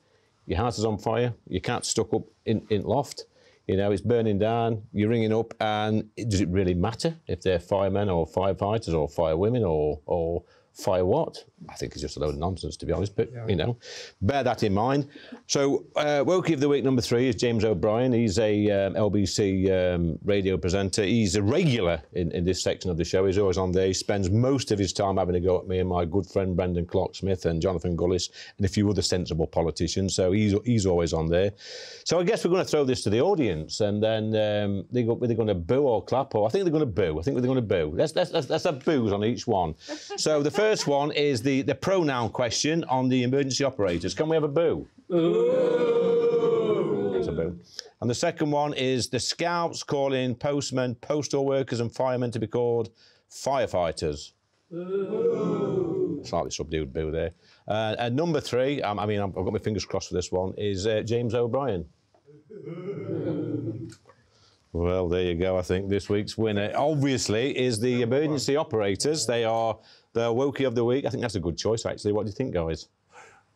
your house is on fire, your cat's stuck up in, in loft, you know, it's burning down, you're ringing up, and does it really matter if they're firemen or firefighters or firewomen or, or fire what? I think it's just a load of nonsense, to be honest. But you know, bear that in mind. So, uh, Wokey of the week number three is James O'Brien. He's a um, LBC um, radio presenter. He's a regular in, in this section of the show. He's always on there. He spends most of his time having a go at me and my good friend Brendan Clarke-Smith and Jonathan Gullis and a few other sensible politicians. So he's he's always on there. So I guess we're going to throw this to the audience, and then um, they go, they're going to boo or clap, or I think they're going to boo. I think they're going to boo. Let's let's let's, let's have boos on each one. so the first one is the the pronoun question on the emergency operators. Can we have a boo? That's a boo. And the second one is the scouts calling postmen, postal workers, and firemen to be called firefighters. Slightly subdued boo there. Uh, and number three, um, I mean, I've got my fingers crossed for this one, is uh, James O'Brien. Well, there you go. I think this week's winner, obviously, is the emergency operators. They are the Wokey of the week. I think that's a good choice, actually. What do you think, guys?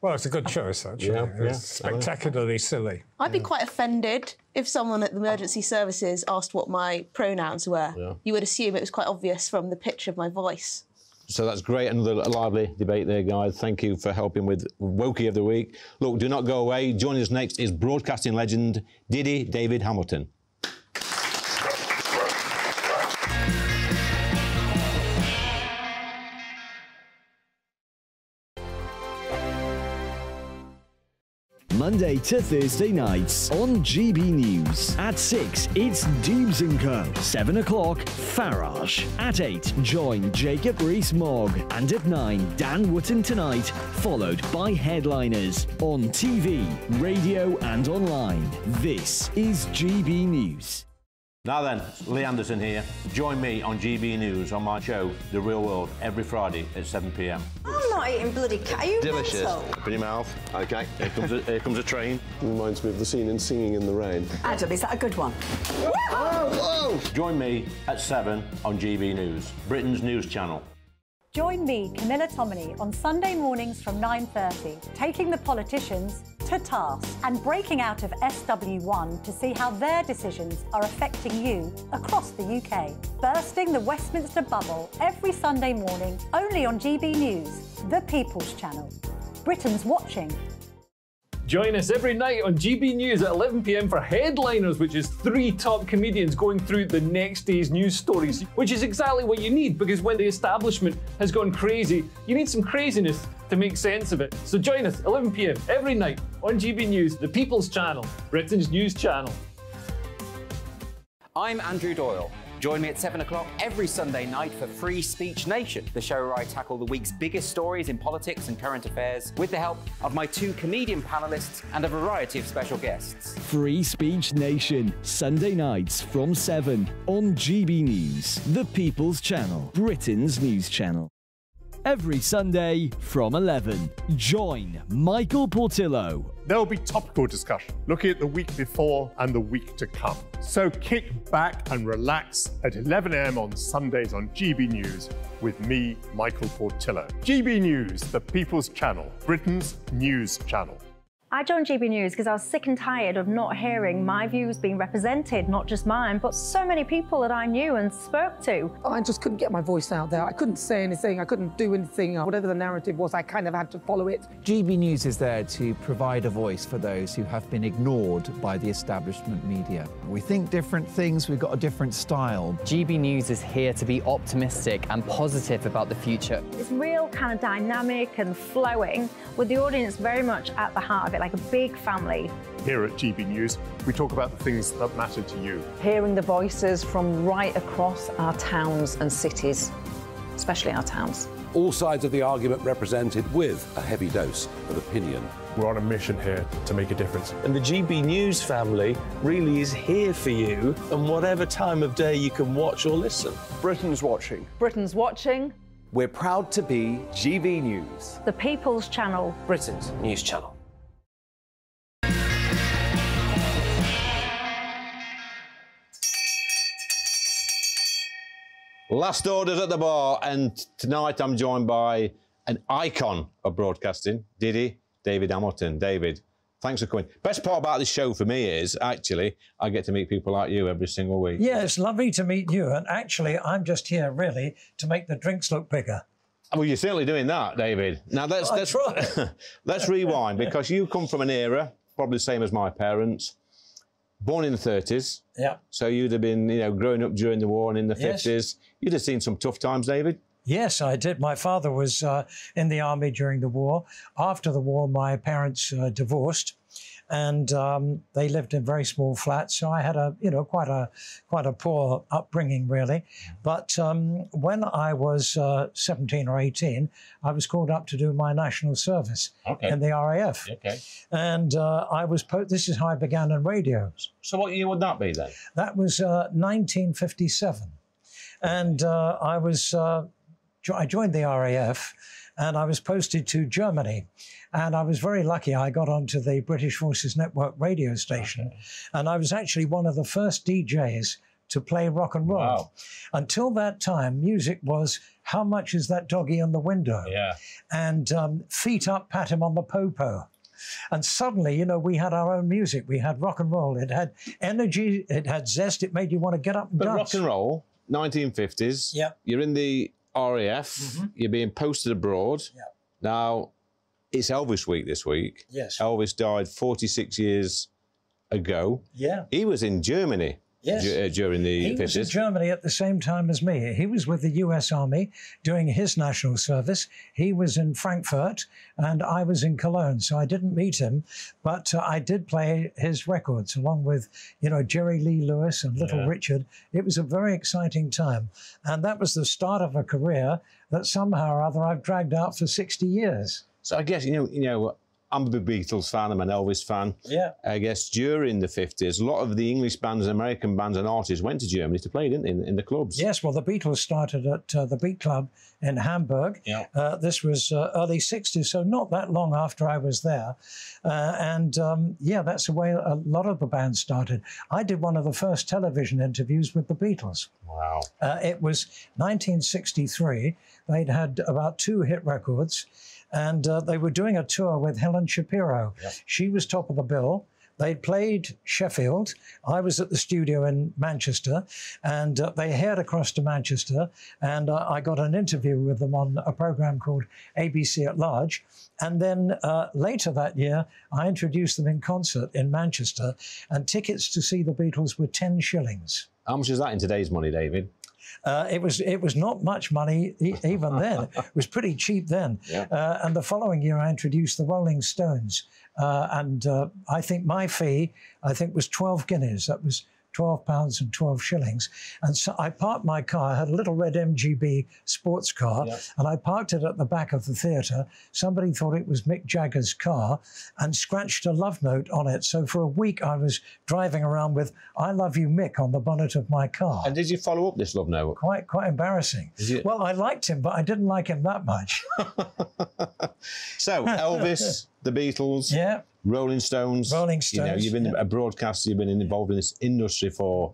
Well, it's a good choice, actually. Yeah, yeah. Spectacularly silly. I'd be quite offended if someone at the emergency services asked what my pronouns were. Yeah. You would assume it was quite obvious from the pitch of my voice. So that's great. Another lively debate there, guys. Thank you for helping with Wokey of the Week. Look, do not go away. Joining us next is broadcasting legend Diddy David Hamilton. Monday to Thursday nights on GB News. At 6, it's Dewbs & Co. 7 o'clock, Farage. At 8, join Jacob Rees-Mogg. And at 9, Dan Wootton Tonight, followed by Headliners. On TV, radio and online. This is GB News. Now then, Lee Anderson here. Join me on GB News on my show, The Real World, every Friday at 7 pm. I'm not eating bloody cat. Are you mental? Put your mouth. Okay. Here comes a, here comes a train. Reminds me of the scene in Singing in the Rain. Adam, is that a good one? Join me at 7 on GB News, Britain's news channel. Join me, Camilla Tominey, on Sunday mornings from 9.30, taking the politicians to task and breaking out of SW1 to see how their decisions are affecting you across the UK. Bursting the Westminster bubble every Sunday morning, only on GB News, the People's Channel. Britain's watching. Join us every night on GB News at 11pm for Headliners, which is three top comedians going through the next day's news stories, which is exactly what you need because when the establishment has gone crazy, you need some craziness to make sense of it. So join us 11pm every night on GB News, the People's Channel, Britain's news channel. I'm Andrew Doyle. Join me at 7 o'clock every Sunday night for Free Speech Nation, the show where I tackle the week's biggest stories in politics and current affairs with the help of my two comedian panelists and a variety of special guests. Free Speech Nation, Sunday nights from 7 on GB News, the People's Channel, Britain's news channel. Every Sunday from 11, join Michael Portillo. There'll be topical discussion, looking at the week before and the week to come. So kick back and relax at 11 a.m. on Sundays on GB News with me, Michael Portillo. GB News, the People's Channel, Britain's news channel. I joined GB News because I was sick and tired of not hearing my views being represented, not just mine, but so many people that I knew and spoke to. I just couldn't get my voice out there. I couldn't say anything. I couldn't do anything. Whatever the narrative was, I kind of had to follow it. GB News is there to provide a voice for those who have been ignored by the establishment media. We think different things, we've got a different style. GB News is here to be optimistic and positive about the future. It's real kind of dynamic and flowing with the audience very much at the heart of it, like a big family. Here at GB News, we talk about the things that matter to you. Hearing the voices from right across our towns and cities, especially our towns. All sides of the argument represented with a heavy dose of opinion. We're on a mission here to make a difference. And the GB News family really is here for you, and whatever time of day you can watch or listen. Britain's watching. Britain's watching. We're proud to be GB News. The People's Channel. Britain's news channel. Last orders at the bar, and tonight I'm joined by an icon of broadcasting, Diddy David Hamilton. David, thanks for coming. Best part about this show for me is actually I get to meet people like you every single week. Yeah, it's lovely to meet you. And actually, I'm just here really to make the drinks look bigger. Well, you're certainly doing that, David. Now let's let's let's rewind because you come from an era probably the same as my parents, born in the 30s. Yeah. So you'd have been, you know, growing up during the war and in the Yes. 50s. You'd have seen some tough times, David. Yes, I did. My father was uh, in the army during the war. After the war, my parents uh, divorced, and um, they lived in very small flats. So I had a, you know, quite a quite a poor upbringing, really. But um, when I was uh, 17 or 18, I was called up to do my national service Okay. in the RAF, Okay. and uh, I was. Po- this is how I began in radios. So what year would that be then? That was uh, 1957, and uh, I was uh, jo- I joined the RAF, and I was posted to Germany, and I was very lucky. I got onto the British Forces Network radio station, and I was actually one of the first DJs to play rock and roll. Wow. Until that time, music was "How much is that doggy on the window?" Yeah. and um, "Feet up, pat him on the popo." And suddenly, you know, we had our own music. We had rock and roll. It had energy. It had zest. It made you want to get up and But dance. rock and roll, 1950s. Yeah. You're in the RAF. Mm-hmm. You're being posted abroad. Yeah. Now, it's Elvis week this week. Yes. Elvis died 46 years ago. Yeah. He was in Germany Yes. du- uh, during the He was in Germany at the same time as me. He was with the US Army doing his national service. He was in Frankfurt and I was in Cologne. So I didn't meet him, but uh, I did play his records along with, you know, Jerry Lee Lewis and Little Yeah. Richard. It was a very exciting time. And that was the start of a career that somehow or other I've dragged out for 60 years. So I guess, you know, you know, I'm a big Beatles fan, I'm an Elvis fan. Yeah. I guess during the 50s, a lot of the English bands, and American bands, and artists went to Germany to play, didn't they, in, in the clubs? Yes, well, the Beatles started at uh, the Beat Club in Hamburg. Yeah. Uh, this was uh, early 60s, so not that long after I was there. Uh, and um, yeah, that's the way a lot of the bands started. I did one of the first television interviews with the Beatles. Wow. Uh, it was 1963. They'd had about two hit records, and uh, they were doing a tour with Helen Shapiro. She was top of the bill. They'd played Sheffield. I was at the studio in Manchester, and uh, they head across to Manchester, and uh, I got an interview with them on a program called ABC at Large. And then uh, later that year, I introduced them in concert in Manchester, and tickets to see the Beatles were 10 shillings. How much is that in today's money, David? Uh, it was it was not much money e- even then. it was pretty cheap then. Yeah. Uh, and the following year, I introduced the Rolling Stones, uh, and uh, I think my fee I think was twelve guineas. That was. 12 pounds and 12 shillings. And so I parked my car. I had a little red MGB sports car, and I parked it at the back of the theatre. Somebody thought it was Mick Jagger's car and scratched a love note on it. So for a week, I was driving around with I love you, Mick, on the bonnet of my car. And did you follow up this love note? Quite, quite embarrassing. Well, I liked him, but I didn't like him that much. So, Elvis, the Beatles, yeah, Rolling Stones. Rolling You know, Stones, you've been yeah. a broadcaster, you've been involved in this industry for,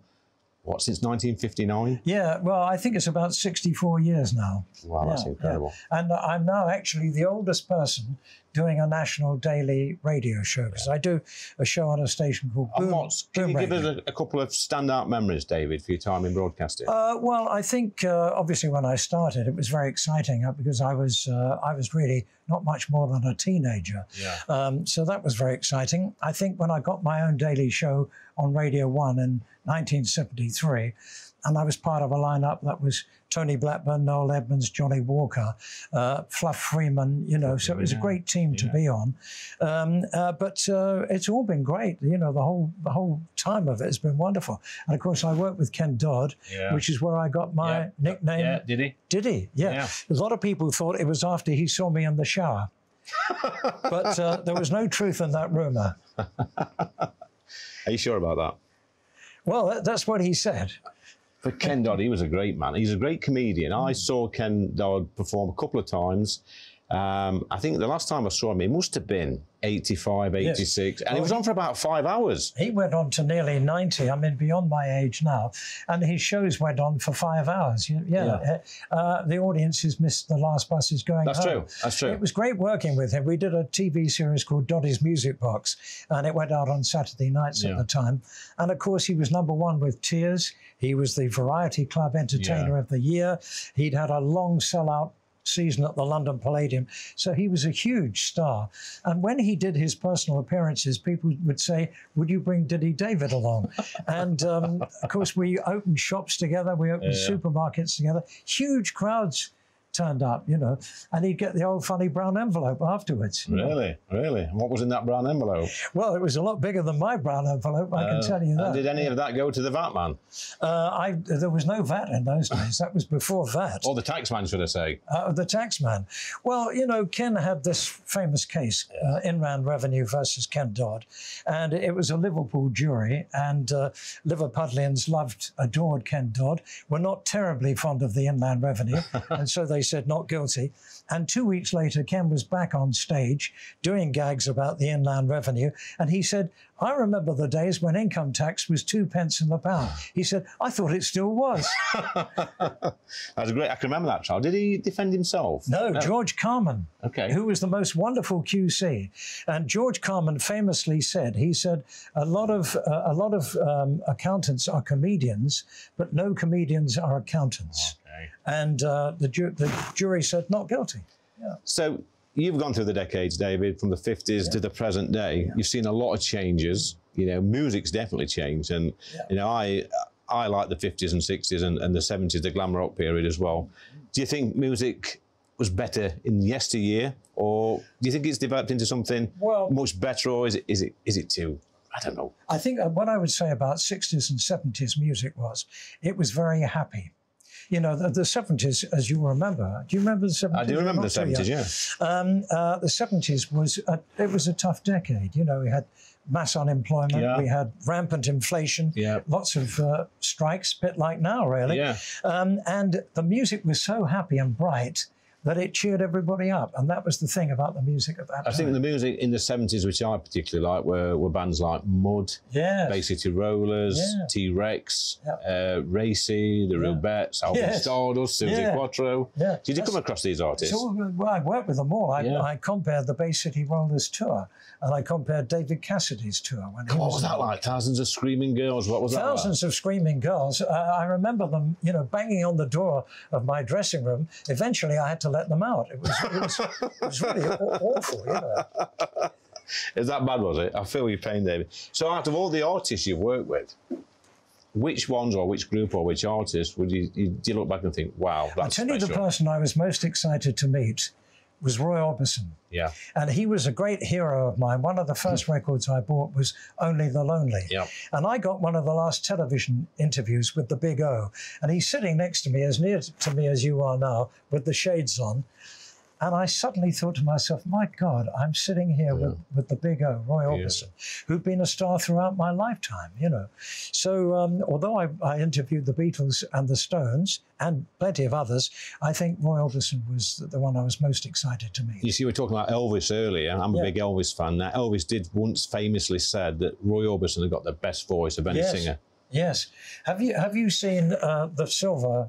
what, since 1959? yeah. Well, I think it's about 64 years now. Wow, that's incredible. yeah. And I'm now actually the oldest person doing a national daily radio show because I do a show on a station called Boom. what's, can Boom you give us a, a couple of standout memories, David, for your time in broadcasting? Uh, well, I think uh, obviously when I started, it was very exciting uh, because I was uh, I was really not much more than a teenager. Yeah. Um, so that was very exciting. I think when I got my own daily show on Radio One in 1973, and I was part of a lineup that was Tony Blackburn, Noel Edmonds, Johnnie Walker, uh, Fluff Freeman. You know, so it was a great team to be on. Um, uh, but uh, it's all been great. You know, the whole the whole time of it has been wonderful. And of course, I worked with Ken Dodd, Yeah. which is where I got my Yeah. nickname. Yeah, did he? Did he? Yeah. A lot of people thought it was after he saw me in the shower. but uh, there was no truth in that rumour. Are you sure about that? Well, that, that's what he said. But Ken Dodd, he was a great man. He's a great comedian. I hmm. saw Ken Dodd perform a couple of times. Um, I think the last time I saw him, it must have been 85, Yes. 86. And he was on for about five hours. He went on to nearly 90. I mean, beyond my age now. And his shows went on for five hours. You- Yeah. Uh, the audiences missed the last buses going That's home. true. That's true. It was great working with him. We did a TV series called Doddy's Music Box, and it went out on Saturday nights Yeah. at the time. And of course, he was number one with Tears. He was the Variety Club Entertainer Yeah. of the Year. He'd had a long sellout season at the London Palladium. So he was a huge star. And when he did his personal appearances, people would say, Would you bring Diddy David along? and um, of course, we opened shops together, we opened Yeah. supermarkets together, huge crowds turned up, you know, and he'd get the old funny brown envelope afterwards. you know. Really, really. What was in that brown envelope? Well, it was a lot bigger than my brown envelope, I can Uh, tell you that. Did any of that go to the VAT man? Uh, I, there was no VAT in those days. That was before VAT. Or the tax man, should I say? Uh, the tax man. Well, you know, Ken had this famous case, uh, Inland Revenue versus Ken Dodd, and it was a Liverpool jury, and uh, Liverpudlians loved, adored Ken Dodd, were not terribly fond of the Inland Revenue, and so they said not guilty. And two weeks later, Ken was back on stage doing gags about the Inland Revenue, and he said, I remember the days when income tax was two pence in the pound. He said, I thought it still was. That was great. I can remember that trial. Did he defend himself? No, George Carman, Okay. who was the most wonderful QC. And George Carman famously said, he said, a lot of uh, a lot of um, accountants are comedians, but no comedians are accountants. And uh, the, ju- the jury said not guilty. Yeah. So you've gone through the decades, David, from the 50s to the present day. You've seen a lot of changes. You know, music's definitely changed. And, you know, I I like the 50s and 60s and, and the 70s, the glam rock period as well. Do you think music was better in yesteryear? Or do you think it's developed into something much better? Or is it, is it, is it too, I don't know. I think uh, what I would say about 60s and 70s music was it was very happy. You know, the, the 70s, as you remember, do you remember the 70s? I do remember the 70s, yeah. Um, uh, the 70s was, a, it was a tough decade. You know, we had mass unemployment, Yeah. we had rampant inflation, Yeah. lots of uh, strikes, a bit like now, really. Yeah. Um, and the music was so happy and bright that it cheered everybody up. And that was the thing about the music at that I time. think the music in the 70s, which I particularly like, were, were bands like Mud, Yes. Bay City Rollers, Yeah. T Rex, uh, Racey, The Rubettes, Alvin Yes. Stardust, Suzi Yeah. Quatro. Yeah. Did you come across these artists? So well, I worked with them all. I, Yeah. I compared the Bay City Rollers tour and I compared David Cassidy's tour. When he what was that like? Thousands of screaming girls. What was that like? Thousands of screaming girls. Uh, I remember them, you know, banging on the door of my dressing room. Eventually, I had to let them out. It was, it was, it was really awful, you know. Is that bad, was it? I feel your pain, David. So, out of all the artists you've worked with, which ones or which group or which artist would you, you, do you look back and think, wow, I that's tell you, the person I was most excited to meet was Roy Orbison. Yeah. And he was a great hero of mine. One of the first hmm. records I bought was Only the Lonely. Yeah. And I got one of the last television interviews with the Big O. And he's sitting next to me, as near to me as you are now, with the shades on. And I suddenly thought to myself, my God, I'm sitting here with, with the big O, Roy Orbison, who'd been a star throughout my lifetime, you know. So um, although I, I interviewed the Beatles and the Stones and plenty of others, I think Roy Orbison was the one I was most excited to meet. You see, we were talking about Elvis earlier. I'm a Yeah. big Elvis fan. Now, Elvis did once famously said that Roy Orbison had got the best voice of any yes. singer. Yes. Have you have you seen uh, the Silver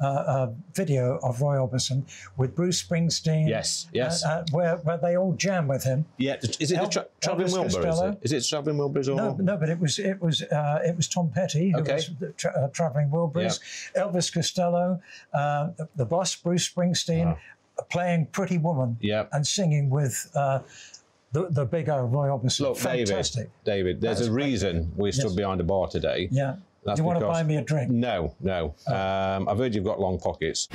uh, uh, video of Roy Orbison with Bruce Springsteen? Yes, yes. Uh, uh, where where they all jam with him. Yeah, is it El- the tra- Travelling Elvis Wilbur? Is it? Is it Travelling Wilburys or? No, no, but it was it was uh, it was Tom Petty who Okay. was the tra- uh, traveling Wilburys, Elvis Costello, uh, the, the boss Bruce Springsteen, playing Pretty Woman, Yeah. and singing with uh, the the big O Roy Orbison. Look, Fantastic. David, David, there's a great. reason we stood Yes. behind a bar today. Yeah. That's Do you want to buy me a drink? No, no. Um, I've heard you've got long pockets.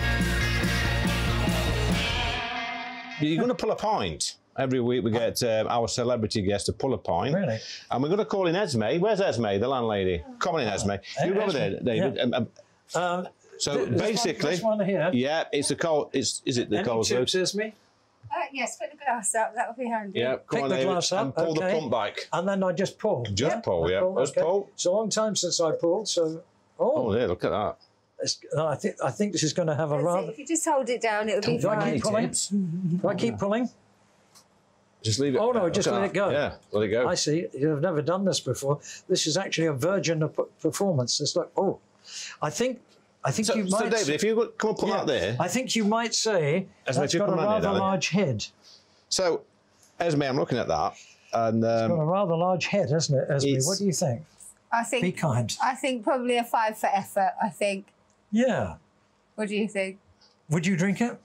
You're going to pull a pint. Every week we get um, our celebrity guest to pull a pint. Really? And we're going to call in Esme. Where's Esme, the landlady? Come on in, Esme. You go over there, David. yeah. Um, um, Um, so th- this one- basically, this one here? Yeah, it's the cold. It's is it the Any cold tips, Esme? Uh, yes, put the glass up. That would be handy. Yeah, come Pick on, the David, glass up, and pull okay. the pump back. And then I just pull. Just pull, I yeah. Just pull. It's a long time since I pulled, so. Oh, Oh, yeah, look at that. it's- no, I think I think this is going to have a That's it. rather. If you just hold it down, it would be Do I fine. keep pulling? Do I keep pulling? Just leave it. Oh no, Look just let that. it go. Yeah, let it go. I see. You've never done this before. This is actually a virgin of performance. It's like, oh, I think, I think So, you so might. David, if you come and put Yeah, that there, I think you might say Esme, that's if you got a come here, rather darling. large head. So, Esme, I'm looking at that, and It's got a um, rather large head, hasn't it, Esme? What do you think? I think. Be kind. I think probably a five for effort. I think. Yeah. What do you think? Would you drink it?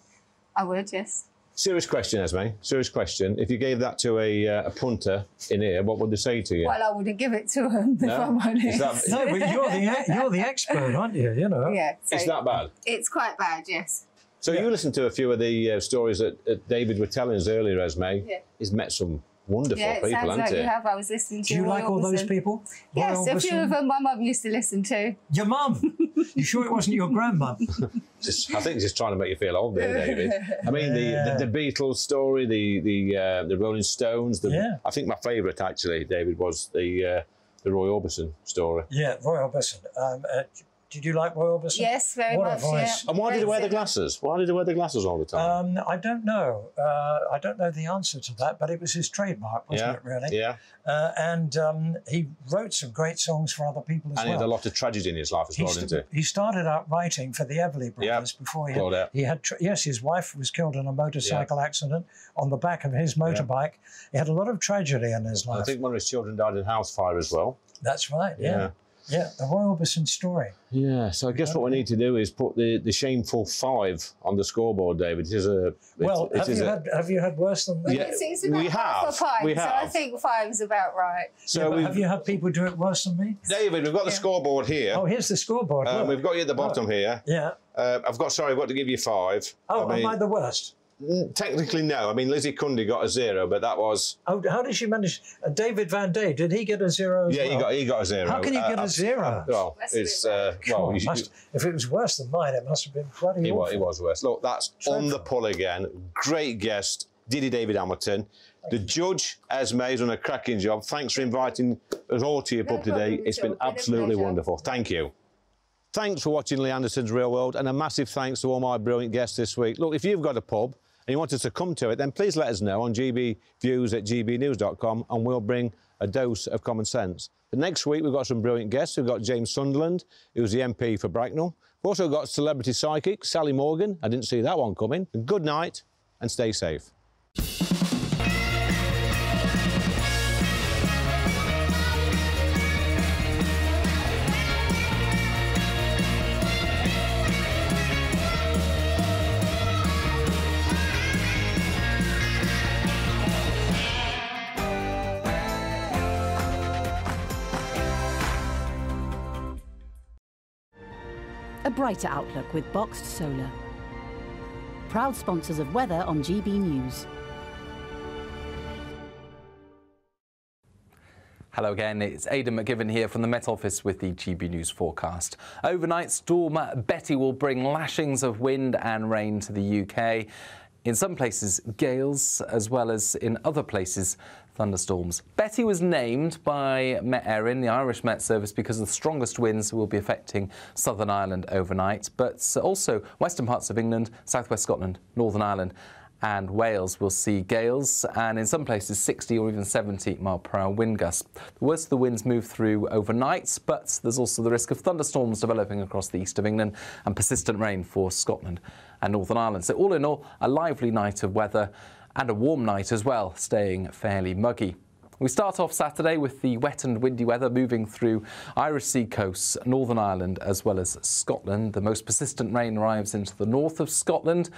I would, yes. Serious question, Esme. Serious question. If you gave that to a, uh, a punter in here, what would they say to you? Well, I wouldn't give it to him if No? I'm honest. Is that- No, but you're the you're the expert, aren't you? You know. Yeah. It's so that bad. It's quite bad, yes. So you listened to a few of the uh, stories that, that David was telling us earlier, Esme. Yeah. He's met some wonderful yeah, it people, sounds hasn't like he? you have. I was listening to Do you Roy like all those Orbison. people? Yes, Roy a few of them my mum used to listen to. Your mum? You sure it wasn't your grandma? Just, I think he's just trying to make you feel old there, David. I mean, the, the, the Beatles story, the the uh, the Rolling Stones. The, Yeah. I think my favourite actually, David, was the uh, the Roy Orbison story. Yeah, Roy Orbison. Um, uh, did you like Roy Orbison? Yes, very what much, A voice. yeah. And why did he wear the glasses? Why did he wear the glasses all the time? Um, I don't know. Uh, I don't know the answer to that, but it was his trademark, wasn't yeah, it? Really? yeah. Uh, and um, he wrote some great songs for other people as well. And he had a lot of tragedy in his life as He well, st- didn't he? he started out writing for the Everly Brothers before he had, Claudette. he had. Tra- yes, his wife was killed in a motorcycle accident on the back of his motorbike. He had a lot of tragedy in his life. I think one of his children died in a house fire as well. That's right. Yeah. Yeah, the Roy Orbison story. Yeah, so I guess what we need to do is put the, the shameful five on the scoreboard, David. It is a. Well, it, it have is you a- had have you had worse than that? Yeah, It's, it's we have, a pint, we so I have. think five's about right. So Yeah, we've- you had people do it worse than me? David, we've got the scoreboard here. Oh, here's the scoreboard. Um, we've got you at the bottom Look. here. Yeah. Uh, I've got, sorry, I've got to give you five. Oh, I mean, am I the worst? Technically, no. I mean, Lizzie Cundy got a zero, but that was. Oh, how did she manage? Uh, David Van Day, did he get a zero? As Yeah, well? he got he got a zero. How can you Uh, get uh, a zero? Well, it's uh, well, you, must- if it was worse than mine, it must have been bloody He was, awful. he was worse. Look, that's on the pull again. Great guest, Diddy David Hamilton. The judge, Esme, has done a cracking job. Thanks for inviting us all to your pub today. problem It's at been all. Been absolutely wonderful. Thank you. Thanks for watching Lee Anderson's Real World, and a massive thanks to all my brilliant guests this week. Look, if you've got a pub and you want us to come to it, then please let us know on gbviews at gbnews.com and we'll bring a dose of common sense. But next week, we've got some brilliant guests. We've got James Sunderland, who's the MP for Bracknell. We've also got celebrity psychic Sally Morgan. I didn't see that one coming. Good night and stay safe. Brighter outlook with BOXT Solar. Proud sponsors of weather on GB News. Hello again, it's Aidan McGivern here from the Met Office with the GB News forecast. Overnight storm Betty will bring lashings of wind and rain to the UK. In some places, gales, as well as in other places, thunderstorms. Betty was named by Met Éireann, the Irish Met Service, because the strongest winds will be affecting Southern Ireland overnight, but also western parts of England, southwest Scotland, Northern Ireland and Wales will see gales and in some places 60 or even 70 mile per hour wind gusts. The worst of the winds move through overnight, but there's also the risk of thunderstorms developing across the east of England and persistent rain for Scotland and Northern Ireland. So all in all, a lively night of weather and a warm night as well, staying fairly muggy. We start off Saturday with the wet and windy weather moving through Irish Sea coasts, Northern Ireland, as well as Scotland. The most persistent rain arrives into the north of Scotland,